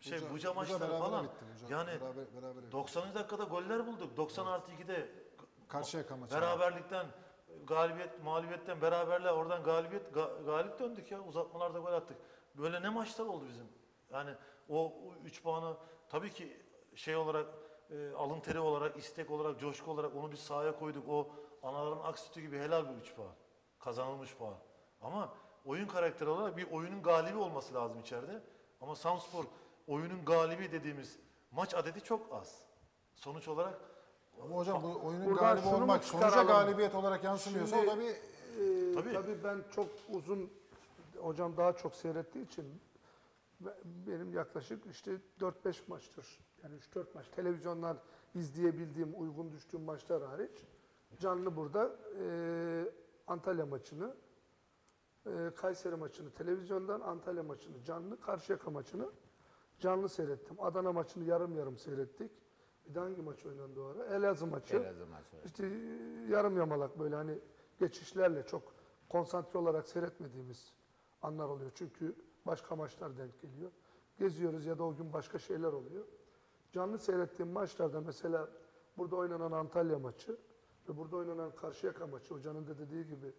şey Buca- Buca maçları falan. bitti, Buca. Yani Beraber- beraber bitti. 90. dakikada goller bulduk. 90 artı 2'de Karşıyaka maçı. beraberlikten galibiyet, mağlubiyetten beraberle oradan galibiyet ga- galip döndük ya. Uzatmalarda gol attık. Böyle ne maçlar oldu bizim? Yani o 3 puanı tabii ki şey olarak e, alın teri olarak, istek olarak, coşku olarak onu biz sahaya koyduk. O anaların ak sütü gibi helal bir 3 puan. Kazanılmış puan. Ama oyun karakteri olarak bir oyunun galibi olması lazım içeride. Ama Samspor oyunun galibi dediğimiz maç adedi çok az. Sonuç olarak Ama hocam bu oyunun Buradan galibi olmak sonuca galibiyet olarak yansımıyorsa Şimdi- o da bir Ee, Tabii. tabii. ben çok uzun, hocam daha çok seyrettiği için be- benim yaklaşık işte 4-5 maçtır. Yani 3-4 maç. Televizyondan izleyebildiğim, uygun düştüğüm maçlar hariç. Canlı burada e, Antalya maçını, e, Kayseri maçını televizyondan, Antalya maçını canlı, Karşıyaka maçını canlı seyrettim. Adana maçını yarım yarım seyrettik. Bir de hangi maç oynandı o ara? Elazığ maçı. Elazığ maçı. İşte yarım yamalak böyle hani geçişlerle çok konsantre olarak seyretmediğimiz anlar oluyor. Çünkü başka maçlar denk geliyor. Geziyoruz ya da o gün başka şeyler oluyor. Canlı seyrettiğim maçlarda mesela burada oynanan Antalya maçı ve burada oynanan Karşıyaka maçı hocanın da dediği gibi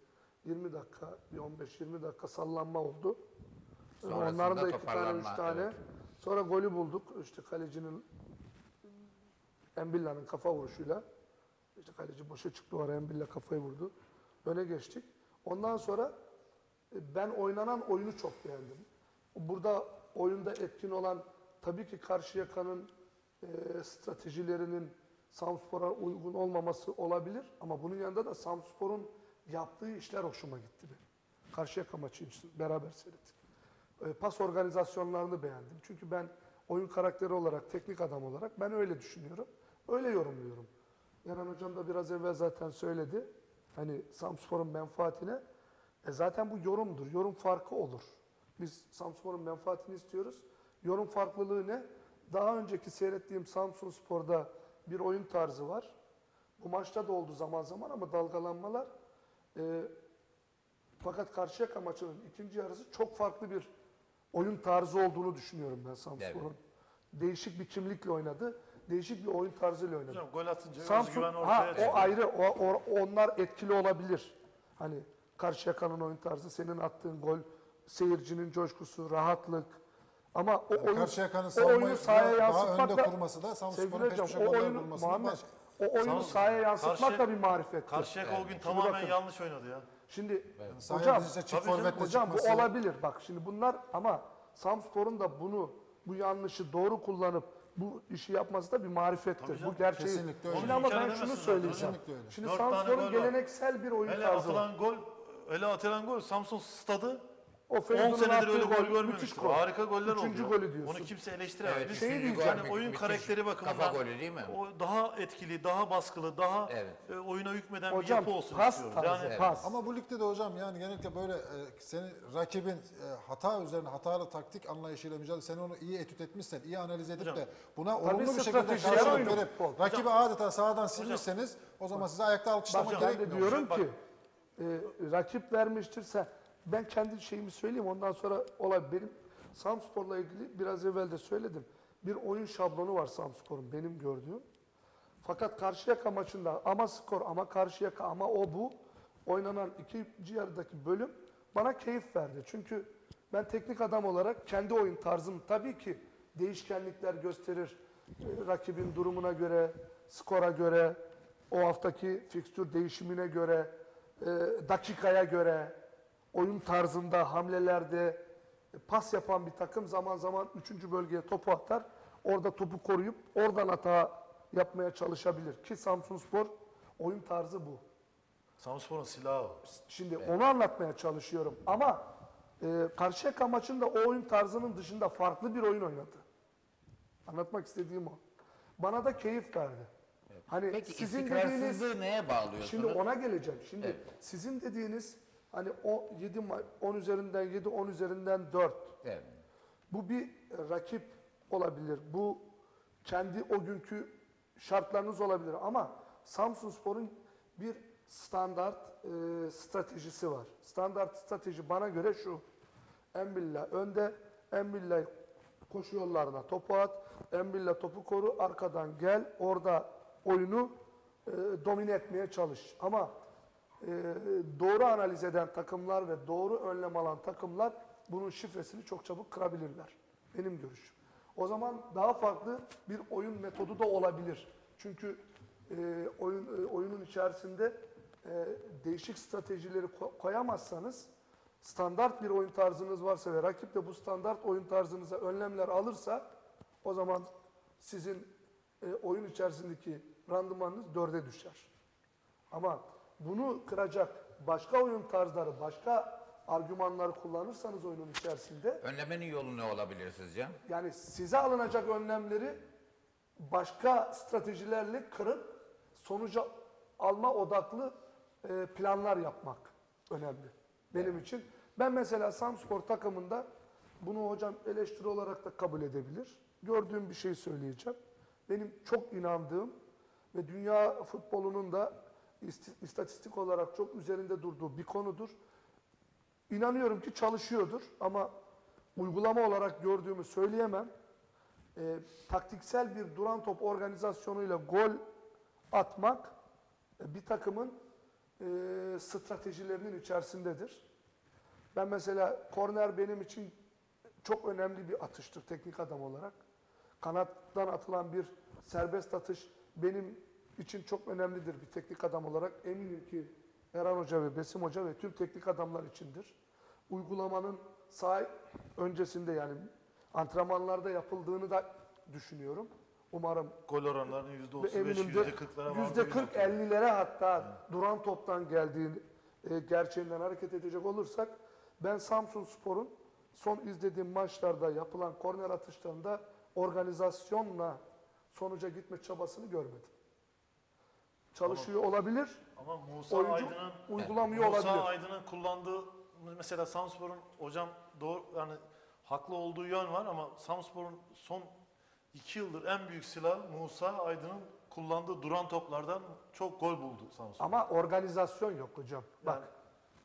20 dakika, bir 15-20 dakika sallanma oldu. Sonrasında Onların da iki tane, üç tane. evet. Sonra golü bulduk. İşte kalecinin Embilla'nın kafa vuruşuyla. İşte kaleci boşa çıktı o ara Embilla kafayı vurdu. Öne geçtik. Ondan sonra e, ben oynanan oyunu çok beğendim. Burada oyunda etkin olan tabii ki Karşıyaka'nın e, stratejilerinin Samspor'a uygun olmaması olabilir. Ama bunun yanında da Samspor'un yaptığı işler hoşuma gitti benim. Karşıyaka maçı beraber seyrettik. E, pas organizasyonlarını beğendim. Çünkü ben oyun karakteri olarak, teknik adam olarak ben öyle düşünüyorum. Öyle yorumluyorum. Yanan hocam da biraz evvel zaten söyledi. Hani Samspor'un menfaatine. E zaten bu yorumdur. Yorum farkı olur. Biz Samspor'un menfaatini istiyoruz. Yorum farklılığı ne? daha önceki seyrettiğim Samsun Spor'da bir oyun tarzı var. Bu maçta da oldu zaman zaman ama dalgalanmalar. Ee, fakat Karşıyaka maçının ikinci yarısı çok farklı bir oyun tarzı olduğunu düşünüyorum ben Samsun'un. Evet. Değişik bir kimlikle oynadı. Değişik bir oyun tarzıyla oynadı. Hocam gol atınca Samsun özgüven ha, ortaya o çıkıyor. ayrı o, o- onlar etkili olabilir. Hani Karşıyaka'nın oyun tarzı, senin attığın gol, seyircinin coşkusu, rahatlık. Ama o oyun, Karşıyaka'nın o savunmayı oyunu sahaya daha yansıtmak önde da kurması da sevgili peş peşe o oyunu bulmasının Muhammed, baş- o oyunu Samsun- sahaya yansıtmak Karşı- da bir marifettir. Karşıyaka o gün tamamen bakın. yanlış oynadı ya. Şimdi Sahaya hocam, çift tabii canım, forvetle hocam bu çıkması- olabilir. Bak şimdi bunlar ama Samspor'un da bunu bu yanlışı doğru kullanıp bu işi yapması da bir marifettir. Bu gerçeği. kesinlikle öyle. Şimdi ama inkar ben şunu zaten. söyleyeceğim. Kesinlikle öyle. Şimdi Dört tane Samspor'un gol var. geleneksel bir oyun Hele tarzı var. atılan gol, hele atılan gol Samsun stadı O 10 Feridun'un senedir öyle gol görmemiştir. gol. Harika goller oldu. Üçüncü golü diyorsun. Onu kimse eleştiremez. Evet, Şeyi diyeceğim. gol Yani oyun müthiş karakteri bakımından Kafa golü değil mi? o daha etkili, daha baskılı, daha Evet. e, oyuna hükmeden Hocam bir yapı olsun pas istiyoruz. tarzı, Yani pas. Ama bu ligde de hocam yani genellikle böyle e, senin rakibin e, hata üzerine hatalı taktik anlayışıyla mücadele sen onu iyi etüt etmişsen, iyi analiz edip Hocam, de buna olumlu bir şekilde karşılık verip futbol. rakibi adeta sahadan silmişseniz o zaman size ayakta alkışlamak Bak ben de gerekmiyor. diyorum ki e, rakip vermiştirse ben kendi şeyimi söyleyeyim ondan sonra olay benim Samspor'la ilgili biraz evvel de söyledim. Bir oyun şablonu var Samspor'un benim gördüğüm. Fakat Karşıyaka maçında ama skor ama Karşıyaka ama o bu oynanan ikinci yarıdaki bölüm bana keyif verdi. Çünkü ben teknik adam olarak kendi oyun tarzım tabii ki değişkenlikler gösterir. E, rakibin durumuna göre, skora göre, o haftaki fikstür değişimine göre, e, dakikaya göre, oyun tarzında, hamlelerde pas yapan bir takım zaman zaman 3. bölgeye topu atar. Orada topu koruyup oradan hata yapmaya çalışabilir. Ki Samsunspor oyun tarzı bu. Samsunspor'un silahı o. Şimdi onu anlatmaya çalışıyorum. Ama e, Karşıyaka maçında o oyun tarzının dışında farklı bir oyun oynadı. Anlatmak istediğim o. Bana da keyif verdi. Hani Peki sizin dediğiniz neye bağlıyorsunuz? Şimdi ona geleceğim. Şimdi Evet. sizin dediğiniz hani o 7 10 üzerinden 7 10 üzerinden 4. Evet. Bu bir rakip olabilir. Bu kendi o günkü şartlarınız olabilir ama Samsunspor'un bir standart e, stratejisi var. Standart strateji bana göre şu. Embilla önde, Embilla koşu yollarına topu at, Embilla topu koru, arkadan gel, orada oyunu e, domine etmeye çalış. Ama doğru analiz eden takımlar ve doğru önlem alan takımlar bunun şifresini çok çabuk kırabilirler. Benim görüşüm. O zaman daha farklı bir oyun metodu da olabilir. Çünkü e, oyun e, oyunun içerisinde e, değişik stratejileri ko- koyamazsanız standart bir oyun tarzınız varsa ve rakip de bu standart oyun tarzınıza önlemler alırsa o zaman sizin e, oyun içerisindeki randımanınız dörde düşer. Ama bunu kıracak başka oyun tarzları, başka argümanlar kullanırsanız oyunun içerisinde Önlemenin yolu ne olabilir sizce? yani size alınacak önlemleri başka stratejilerle kırıp sonuca alma odaklı e, planlar yapmak önemli benim için. Ben mesela Samspor takımında bunu hocam eleştiri olarak da kabul edebilir. Gördüğüm bir şey söyleyeceğim. Benim çok inandığım ve dünya futbolunun da istatistik olarak çok üzerinde durduğu bir konudur. İnanıyorum ki çalışıyordur ama uygulama olarak gördüğümü söyleyemem. Ee, taktiksel bir duran top organizasyonuyla gol atmak e, bir takımın e, stratejilerinin içerisindedir. Ben mesela korner benim için çok önemli bir atıştır teknik adam olarak. Kanattan atılan bir serbest atış benim için çok önemlidir bir teknik adam olarak. Eminim ki Erhan Hoca ve Besim Hoca ve tüm teknik adamlar içindir. Uygulamanın sağ öncesinde yani antrenmanlarda yapıldığını da düşünüyorum. Umarım Gol oranlarının ve %35, eminim de %40'lara yüzde 40 50'lere hatta duran toptan geldiğini e, gerçeğinden hareket edecek olursak ben Samsun Spor'un son izlediğim maçlarda yapılan korner atışlarında organizasyonla sonuca gitme çabasını görmedim. Çalışıyor olabilir. Ama Musa Oyuncu Aydın'ın uygulamıyor Musa olabilir. Aydın'ın kullandığı mesela Samspor'un hocam doğru yani haklı olduğu yön var ama Samspor'un son iki yıldır en büyük silah Musa Aydın'ın kullandığı duran toplardan çok gol buldu Samsun. Ama organizasyon yok hocam. Bak Yani-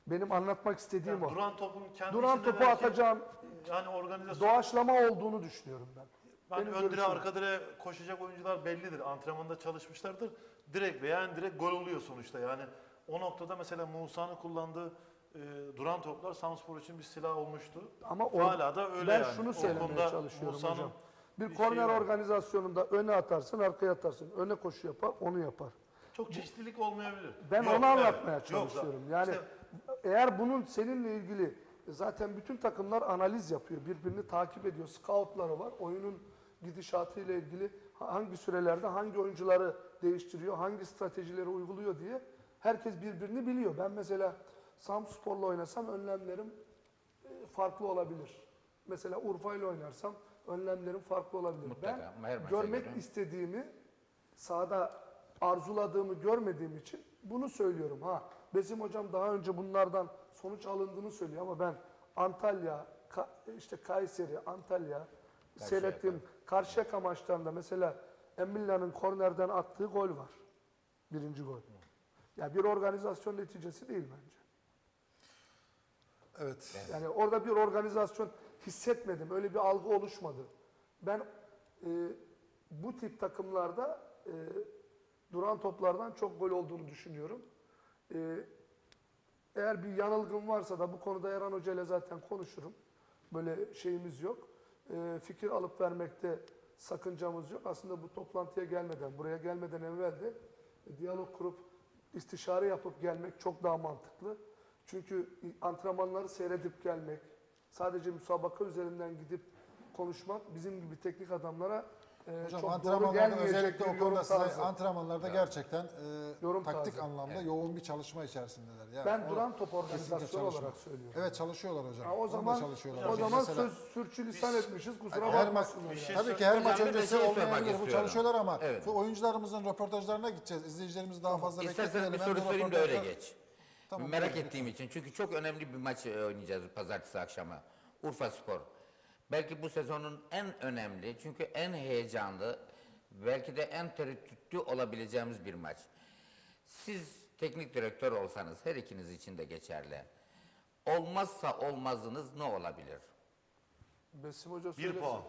benim anlatmak istediğim Yani o. duran topun kendi Duran topu belki- atacağım Yani organizasyon doğaçlama olduğunu düşünüyorum ben. Ben Benim ön direğe görüşüm. arka direğe koşacak oyuncular bellidir. Antrenmanda çalışmışlardır. Direkt veya indirekt gol oluyor sonuçta. Yani o noktada mesela Musa'nın kullandığı e, duran toplar Samspor için bir silah olmuştu. Ama or- Hala da öyle ben yani. şunu O söylemeye çalışıyorum hocam. Bir, bir korner var. organizasyonunda öne atarsın, arkaya atarsın. Öne koşu yapar, onu yapar. Çok çeşitlilik olmayabilir. Ben Yok, onu evet. anlatmaya Yok, çalışıyorum. Yani işte eğer bunun seninle ilgili zaten bütün takımlar analiz yapıyor. Birbirini takip ediyor. Scoutları var. Oyunun gidişatı ile ilgili hangi sürelerde hangi oyuncuları değiştiriyor, hangi stratejileri uyguluyor diye herkes birbirini biliyor. Ben mesela Samspor'la oynasam önlemlerim e, farklı olabilir. Mesela Urfa ile oynarsam önlemlerim farklı olabilir. Mutlaka, her ben görmek göre. istediğimi sahada arzuladığımı görmediğim için bunu söylüyorum. Ha Besim hocam daha önce bunlardan sonuç alındığını söylüyor ama ben Antalya, Ka- işte Kayseri, Antalya seyrettiğim Karşıyaka maçlarında mesela Emilia'nın kornerden attığı gol var. Birinci gol. Ya bir organizasyon neticesi değil bence. Evet. Yani orada bir organizasyon hissetmedim. Öyle bir algı oluşmadı. Ben e, bu tip takımlarda e, duran toplardan çok gol olduğunu düşünüyorum. E, eğer bir yanılgım varsa da bu konuda Erhan Hoca ile zaten konuşurum. Böyle şeyimiz yok. E, fikir alıp vermekte sakıncamız yok. Aslında bu toplantıya gelmeden, buraya gelmeden evvel de e, diyalog kurup istişare yapıp gelmek çok daha mantıklı. Çünkü antrenmanları seyredip gelmek, sadece müsabaka üzerinden gidip konuşmak bizim gibi teknik adamlara e, Hocam çok antrenmanlarda özellikle bir o konuda size antrenmanlarda gerçekten e, Yorum taktik tarzı. anlamda yoğun bir çalışma içerisindeler. Yani Ben duran top organizasyonu olarak söylüyorum. Evet çalışıyorlar hocam. Ha, o zaman çalışıyorlar. o zaman mesela- söz sürçülisan etmişiz. Kusura bakmasınlar. bir yani. şey Tabii ki her maç bir öncesi şey olmayabilir. Bu çalışıyorlar ama Evet. oyuncularımızın röportajlarına gideceğiz. İzleyicilerimizi daha fazla İsterseniz bekletmeyelim. bir Hem soru sorayım da öyle geç. Tamam, Merak ettiğim için. Çünkü çok önemli bir maç e, oynayacağız pazartesi akşamı. Urfa Spor. Belki bu sezonun en önemli, çünkü en heyecanlı, belki de en tereddütlü olabileceğimiz bir maç. Siz teknik direktör olsanız her ikiniz için de geçerli. Olmazsa olmazınız ne olabilir? Besim Hoca bir söylesin. puan.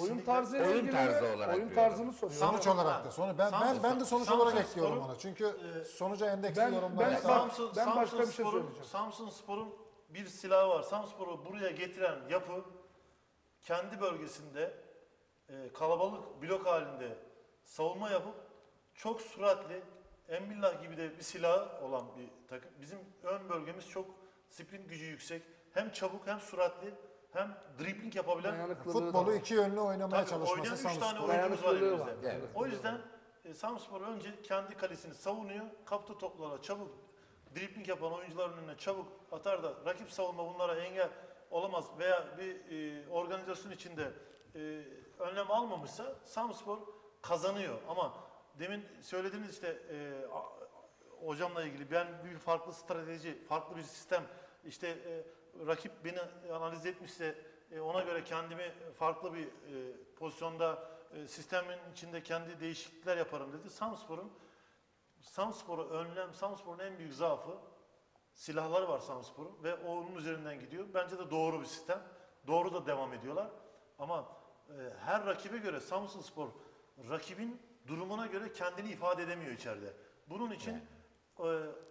Oyun tarzı ile Oyun ilgili tarzı olarak oyun diyorum. tarzını soruyor. Sonuç olarak da. Sonra ben ben Samsun- ben de sonuç Samsun olarak ekliyorum Spor'un, ona. Çünkü sonuca endeksli ben- yorumlar ben- yapar. Samsun, ben başka Samsun bir şey Spor'un- söyleyeceğim. Samsun Spor'un bir silahı var. Samspor'u buraya getiren yapı kendi bölgesinde e, kalabalık blok halinde savunma yapıp çok süratli Embillah gibi de bir silahı olan bir takım. Bizim ön bölgemiz çok sprint gücü yüksek. Hem çabuk hem süratli hem dribbling yapabilen Futbolu iki yönlü oynamaya Tabii çalışması oynayan üç Samsun tane oyuncumuz var elimizde. var. Evet. O yüzden e, Samspor önce kendi kalesini savunuyor. Kaptı toplara çabuk dribling yapan oyuncuların önüne çabuk atar da rakip savunma bunlara engel olamaz veya bir e, organizasyon içinde e, önlem almamışsa Samspor kazanıyor. Ama demin söylediğiniz işte e, hocamla ilgili ben bir farklı strateji, farklı bir sistem işte e, rakip beni analiz etmişse e, ona göre kendimi farklı bir e, pozisyonda e, sistemin içinde kendi değişiklikler yaparım dedi. Samspor'un Samspor'u önlem, Samspor'un en büyük zaafı silahları var Samspor'un ve onun üzerinden gidiyor. Bence de doğru bir sistem. Doğru da devam ediyorlar. Ama e, her rakibe göre Samsun Spor rakibin durumuna göre kendini ifade edemiyor içeride. Bunun için e,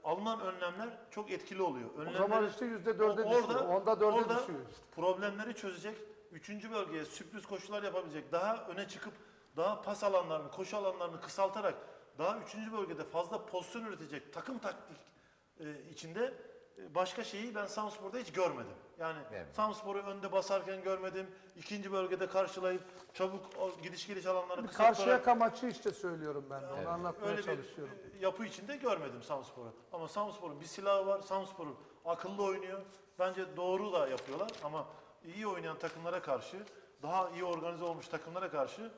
alınan önlemler çok etkili oluyor. O Önlemleri, zaman işte yüzde dörde O- düşüyor. Onda dörde orada düşüyor işte. problemleri çözecek, üçüncü bölgeye sürpriz koşular yapabilecek, daha öne çıkıp daha pas alanlarını, koşu alanlarını kısaltarak daha üçüncü bölgede fazla pozisyon üretecek takım taktik e, içinde e, başka şeyi ben Samspor'da hiç görmedim. Yani Evet. Samspor'u önde basarken görmedim. ikinci bölgede karşılayıp çabuk gidiş geliş alanlarını Bir kısaltarak Karşıyaka maçı işte söylüyorum ben de. Onu anlatmaya öyle bir çalışıyorum. e, yapı içinde görmedim Samspor'u. Ama Samspor'un bir silahı var. Samspor'un akıllı oynuyor. Bence doğru da yapıyorlar ama iyi oynayan takımlara karşı, daha iyi organize olmuş takımlara karşı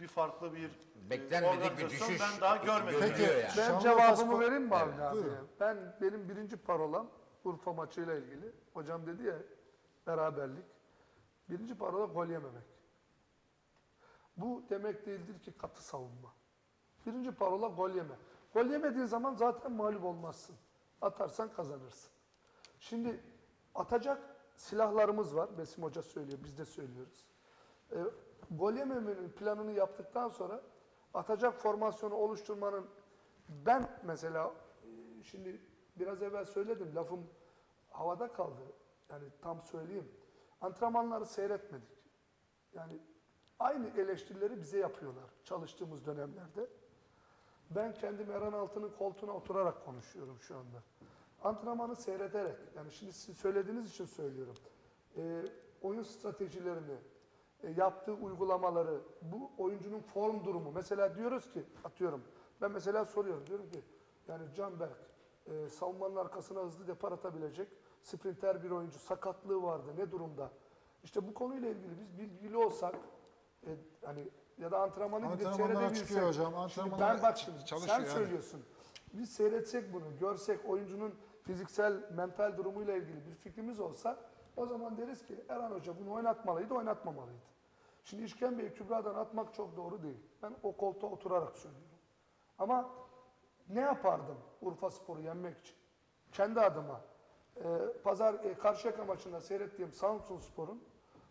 bir farklı bir e, Beklenmedik bir organizasyon düşüş ben daha görmedim. Peki, yani. Ben Şanlıurfa cevabımı Spor- vereyim mi Evet, abiye? buyurun. Ben benim birinci parolam Urfa maçıyla ilgili. Hocam dedi ya beraberlik. Birinci parola gol yememek. Bu demek değildir ki katı savunma. Birinci parola gol yeme. Gol yemediğin zaman zaten mağlup olmazsın. Atarsan kazanırsın. Şimdi atacak silahlarımız var. Besim Hoca söylüyor, biz de söylüyoruz. E, gol yememenin planını yaptıktan sonra atacak formasyonu oluşturmanın ben mesela e, şimdi biraz evvel söyledim lafım havada kaldı. Yani tam söyleyeyim. Antrenmanları seyretmedik. Yani aynı eleştirileri bize yapıyorlar çalıştığımız dönemlerde. Ben kendim Eren Altı'nın koltuğuna oturarak konuşuyorum şu anda. Antrenmanı seyrederek, yani şimdi siz söylediğiniz için söylüyorum. Ee, oyun stratejilerini, e, yaptığı uygulamaları, bu oyuncunun form durumu. Mesela diyoruz ki, atıyorum, ben mesela soruyorum, diyorum ki, yani Canberk, e, savunmanın arkasına hızlı depar atabilecek, sprinter bir oyuncu, sakatlığı vardı, ne durumda? İşte bu konuyla ilgili biz bilgili olsak, e, hani ya da antrenmanı gidip seyredebilsek. çıkıyor hocam, Şimdi antrenmanlara ben bak şimdi çalışıyor sen yani. söylüyorsun. Biz seyretsek bunu, görsek oyuncunun fiziksel, mental durumuyla ilgili bir fikrimiz olsa o zaman deriz ki Erhan Hoca bunu oynatmalıydı, oynatmamalıydı. Şimdi işkembeyi kübradan atmak çok doğru değil. Ben o koltuğa oturarak söylüyorum. Ama ne yapardım Urfa Spor'u yenmek için? Kendi adıma. e, pazar e, Karşıyaka maçında seyrettiğim Samsun Spor'un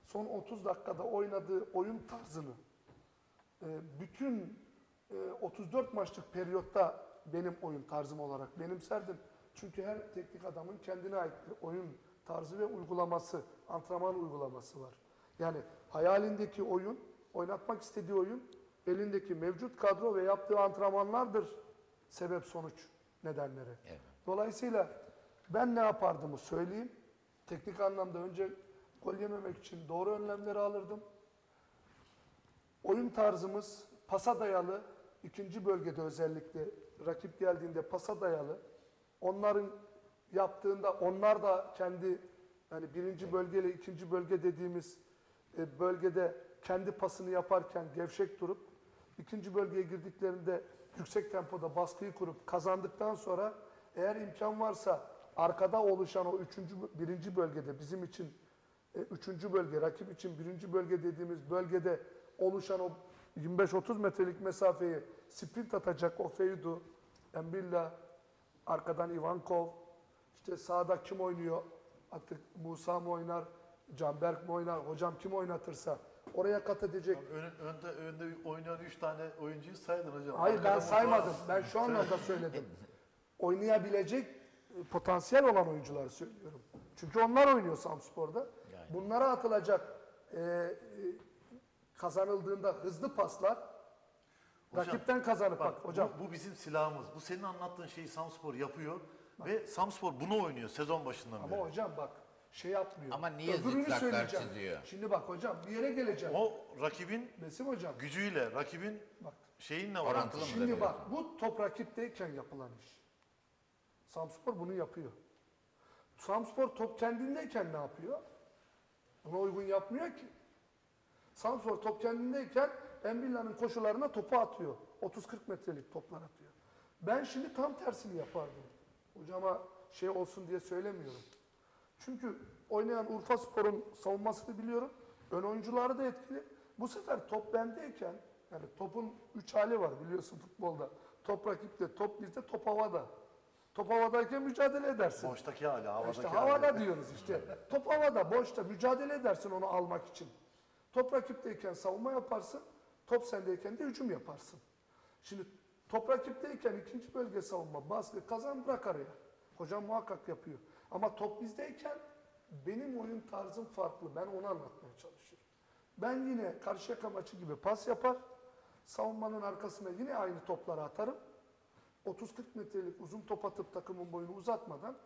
son 30 dakikada oynadığı oyun tarzını e, bütün e, 34 maçlık periyotta benim oyun tarzım olarak benimserdim. Çünkü her teknik adamın kendine ait bir oyun tarzı ve uygulaması, antrenman uygulaması var. Yani hayalindeki oyun, oynatmak istediği oyun, elindeki mevcut kadro ve yaptığı antrenmanlardır sebep sonuç nedenleri. Evet. Dolayısıyla ben ne yapardımı söyleyeyim. Teknik anlamda önce gol yememek için doğru önlemleri alırdım. Oyun tarzımız pasa dayalı, ikinci bölgede özellikle rakip geldiğinde pasa dayalı. Onların yaptığında onlar da kendi yani birinci bölgeyle ikinci bölge dediğimiz e, bölgede kendi pasını yaparken gevşek durup ikinci bölgeye girdiklerinde yüksek tempoda baskıyı kurup kazandıktan sonra eğer imkan varsa arkada oluşan o üçüncü, birinci bölgede bizim için e, üçüncü bölge, rakip için birinci bölge dediğimiz bölgede oluşan o 25-30 metrelik mesafeyi sprint atacak o Feydu, Embilla, arkadan Ivankov, işte sağda kim oynuyor? Artık Musa mı oynar, Canberk mi oynar, hocam kim oynatırsa oraya kat edecek. Ön, önde, önde oynayan 3 tane oyuncuyu saydın hocam. Hayır ben saymadım. Ben şu anlamda söyledim. Oynayabilecek e, potansiyel olan oyuncuları söylüyorum. Çünkü onlar oynuyor Samspor'da. Bunlara atılacak e, e, kazanıldığında hızlı paslar Hocam, rakipten kazanıp bak, Bak, hocam. Bu, bu bizim silahımız. Bu senin anlattığın şeyi Samspor yapıyor ve Samspor bunu oynuyor sezon başından Ama beri. hocam bak şey yapmıyor. Ama niye Öbürünü zikzaklar söyleyeceğim. çiziyor? Şimdi bak hocam bir yere geleceğim. O rakibin Besim hocam. gücüyle, rakibin Bak. şeyinle Orantılı orantılı. mı? Şimdi bak bu top rakipteyken yapılan iş. Samspor bunu yapıyor. Samspor top kendindeyken ne yapıyor? Buna uygun yapmıyor ki. Samspor top kendindeyken Embilla'nın koşularına topu atıyor. 30-40 metrelik toplar atıyor. Ben şimdi tam tersini yapardım. Hocama şey olsun diye söylemiyorum. Çünkü oynayan Urfa Spor'un savunmasını biliyorum. Ön oyuncuları da etkili. Bu sefer top bendeyken yani topun üç hali var biliyorsun futbolda. Top rakipte, top bizde, top havada. Top havadayken mücadele edersin. Boştaki hali, havadaki İşte hali. havada diyoruz işte. Top havada, boşta mücadele edersin onu almak için. Top rakipteyken savunma yaparsın, top sendeyken de hücum yaparsın. Şimdi top rakipteyken ikinci bölge savunma, baskı, kazan bırak araya. Hocam muhakkak yapıyor. Ama top bizdeyken benim oyun tarzım farklı. Ben onu anlatmaya çalışıyorum. Ben yine Karşıyaka maçı gibi pas yapar, savunmanın arkasına yine aynı topları atarım. 30-40 metrelik uzun top atıp takımın boyunu uzatmadan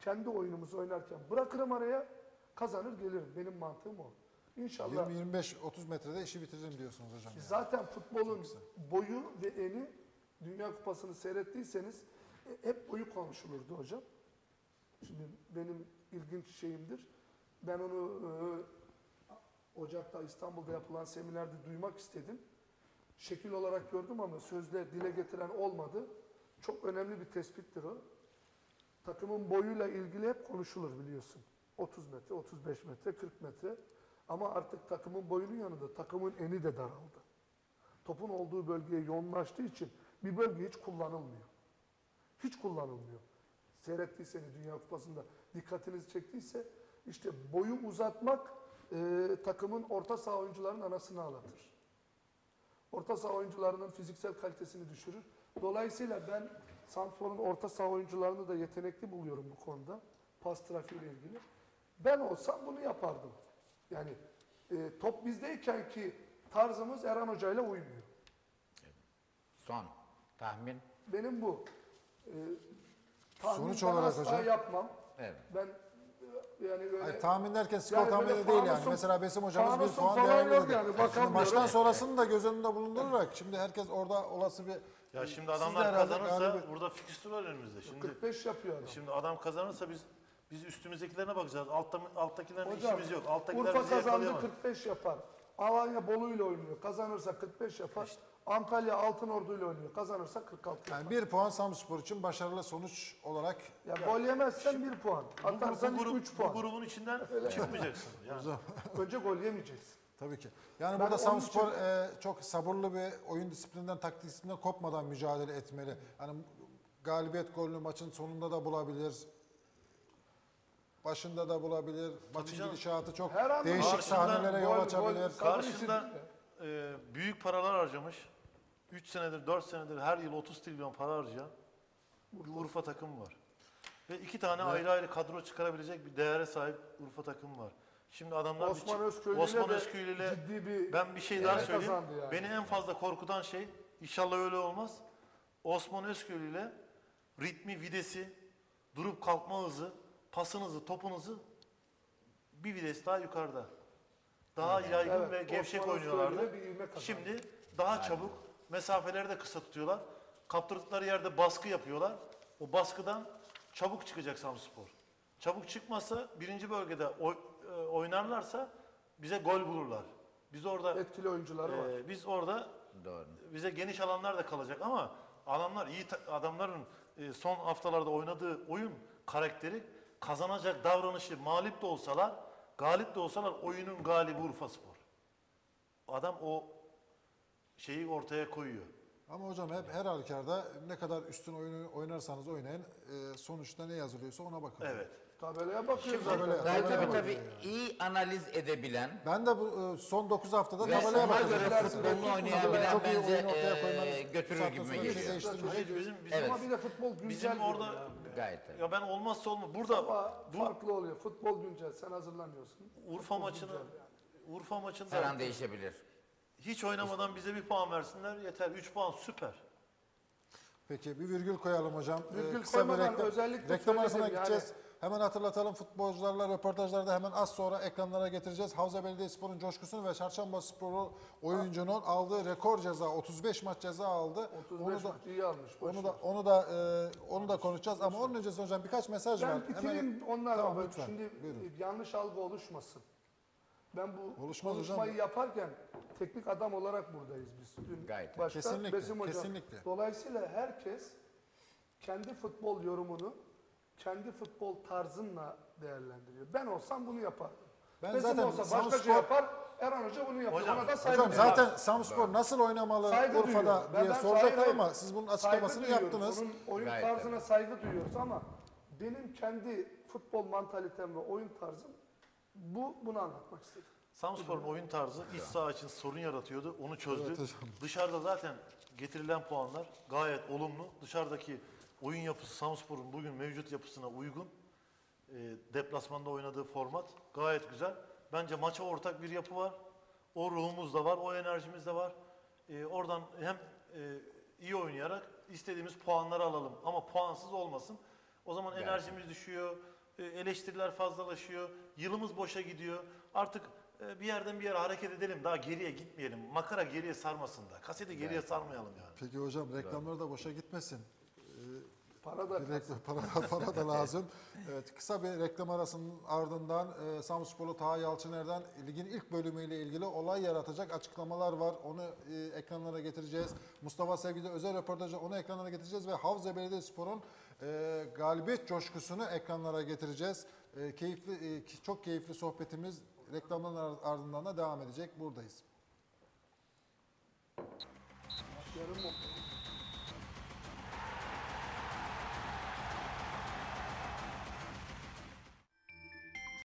kendi oyunumuzu oynarken bırakırım araya kazanır gelirim. Benim mantığım o. İnşallah 20-25-30 metrede işi bitiririm diyorsunuz hocam. yani. zaten futbolun boyu ve eni Dünya Kupası'nı seyrettiyseniz e, hep boyu konuşulurdu hocam. Şimdi benim ilginç şeyimdir. Ben onu e, Ocak'ta İstanbul'da yapılan seminerde duymak istedim. Şekil olarak gördüm ama sözle dile getiren olmadı. Çok önemli bir tespittir o. Takımın boyuyla ilgili hep konuşulur biliyorsun. 30 metre, 35 metre, 40 metre. Ama artık takımın boyunun yanında takımın eni de daraldı. topun olduğu bölgeye yoğunlaştığı için bir bölge hiç kullanılmıyor. Hiç kullanılmıyor. Seyrettiyseniz Dünya Kupası'nda dikkatinizi çektiyse işte boyu uzatmak e, takımın orta saha oyuncularının anasını ağlatır. Orta saha oyuncularının fiziksel kalitesini düşürür. Dolayısıyla ben Samspor'un orta saha oyuncularını da yetenekli buluyorum bu konuda. Pas trafiğiyle ilgili. Ben olsam bunu yapardım. Yani e, top bizdeyken ki tarzımız Erhan Hoca ile uymuyor. Son tahmin. Benim bu. E, tahmin Sonuç ben olarak asla hocam- yapmam. Evet. Ben e, yani öyle Hayır, tahmin derken skor Yani tahmini böyle değil yani. fanusun- Mesela Besim hocamız bir fanusun puan falan değerli yok dedi. yani, Şimdi bakamıyorum. maçtan sonrasını da göz önünde bulundurarak şimdi herkes orada olası bir Ya şimdi Siz de adamlar herhalde kazanırsa galibi- burada fikstür var önümüzde. Şimdi 45 yapıyor adam. şimdi adam kazanırsa biz biz üstümüzdekilerine bakacağız. Altta alttakilerle Hocam, işimiz yok. Alttakiler Urfa bizi kazandı yakalayamaz. 45 yapar. Alanya Bolu ile oynuyor. Kazanırsa 45 yapar. Antalya Altınordu ile oynuyor. Kazanırsa 46 yapar. yani bir puan Samspor için başarılı sonuç olarak Ya gol yemezsen 1 puan. Bu, bu, Atarsan grup, 3 bu puan. grubun içinden çıkmayacaksın. Yani. Önce gol yemeyeceksin. tabii ki. Yani Ben burada Samspor e, çok sabırlı bir oyun disiplininden, taktik disiplinden kopmadan mücadele etmeli. Yani galibiyet golünü maçın sonunda da bulabilir. Başında da bulabilir. Maçın canım. gidişatı çok Her değişik sahnelere yol açabilir. gol- Karşında e, büyük paralar harcamış. 3 senedir, 4 senedir her yıl 30 trilyon para harcayan bir Urfa takımı var. Ve iki tane ayrı ayrı kadro çıkarabilecek bir değere sahip Urfa takımı var. Şimdi adamlar Osman Özköylü Osman Özköylü ile ciddi bir ben bir şey daha söyleyeyim. yani. Beni en fazla korkutan şey inşallah öyle olmaz. Osman Özköylü ile ritmi, videsi, durup kalkma hızı, pasın hızı, topun hızı bir vites daha yukarıda. Daha yaygın Evet, ve gevşek Osman oynuyorlardı. Şimdi daha çabuk, mesafeleri de kısa tutuyorlar. Kaptırdıkları yerde baskı yapıyorlar. O baskıdan çabuk çıkacak Samspor. Çabuk çıkmazsa birinci bölgede oy- e, oynarlarsa bize gol bulurlar. Biz orada etkili oyuncuları var. e, biz orada Doğru. bize geniş alanlar da kalacak ama adamlar iyi adamların e, son haftalarda oynadığı oyun karakteri kazanacak davranışı mağlup da olsalar, galip de olsalar oyunun galibi Urfaspor. Adam o şeyi ortaya koyuyor. Ama hocam hep her halükarda ne kadar üstün oyunu oynarsanız oynayın e, sonuçta ne yazılıyorsa ona bakın. Evet. Tabelaya bakıyoruz. Tabelaya-. Tabii tabelaya tabii, tabii iyi analiz edebilen Ben de bu e, son 9 haftada ve tabelaya bakıyorum. göre Dersin futbolunu oynayabilen çok bence e, götürür şey geliyor. Hayır, bizim, bizim, Evet. Ama bir de futbol güncel. bizim orada ya. Gayet tabii. ya ben olmazsa olmaz. Burada Ama bu farklı oluyor. Futbol güncel. Sen hazırlanıyorsun. Urfa Futbol maçını yani. Urfa maçında Her an değişebilir. Hiç oynamadan bize bir puan versinler yeter. 3 puan süper. Peki bir virgül koyalım hocam. Ee, Virgül koymadan reklam, özellikle reklam arasına yani. gideceğiz. Hemen hatırlatalım futbolcularla röportajlarda hemen az sonra ekranlara getireceğiz. Havza Belediyespor'un coşkusunu ve Çarşamba Sporu oyuncunun aldığı rekor ceza 35 maç ceza aldı. 35 onu da maç iyi almış. onu da onu da e, onu da konuşacağız ama onun öncesinde hocam birkaç mesaj var. Ben bitireyim onlarla. Tamam, lütfen. Şimdi Buyurun. yanlış algı oluşmasın. Ben bu Oluşmaz hocam. konuşmayı yaparken teknik adam olarak buradayız biz. Dün Gayet. başta Kesinlikle, Besim Hocam. kesinlikle. Dolayısıyla herkes kendi futbol yorumunu kendi futbol tarzınla değerlendiriyor. Ben olsam bunu yapardım. Ben Besim zaten olsa başka Samspor- şey yapar, Erhan Hoca bunu yapıyor. Hocam- Ona da saygı Hocam duyuyorum. zaten Samspor nasıl oynamalı Saygı Urfa'da duyuyorum. Ben- diye ben saygı- ama siz bunun açıklamasını yaptınız. Onun oyun Gayet tarzına saygı duyuyoruz ama benim kendi futbol mantalitem ve oyun tarzım bu bunu anlatmak istedim. Samspor'un oyun tarzı iç saha için sorun yaratıyordu. Onu çözdü. Evet hocam. Dışarıda zaten getirilen puanlar gayet olumlu. Dışarıdaki oyun yapısı Samspor'un bugün mevcut yapısına uygun. E, deplasmanda oynadığı format gayet güzel. Bence maça ortak bir yapı var. O ruhumuz da var, o enerjimiz de var. E, oradan hem e, iyi oynayarak istediğimiz puanları alalım ama puansız olmasın. O zaman enerjimiz düşüyor, e, eleştiriler fazlalaşıyor, yılımız boşa gidiyor. Artık e, bir yerden bir yere hareket edelim, daha geriye gitmeyelim. Makara geriye sarmasın da, kaseti geriye sarmayalım yani. Peki hocam reklamlar da boşa gitmesin. Para da reklam, para, para da lazım. Evet, kısa bir reklam arasının ardından e, Samsporlu Taha Yalçıner'den ligin ilk bölümüyle ilgili olay yaratacak açıklamalar var. Onu e, ekranlara getireceğiz. Mustafa Sevgi'de özel röportajı onu ekranlara getireceğiz ve Havza Belediyespor'un e, galibiyet coşkusunu ekranlara getireceğiz. E, keyifli, e, çok keyifli sohbetimiz reklamların ardından da devam edecek. Buradayız. Yarım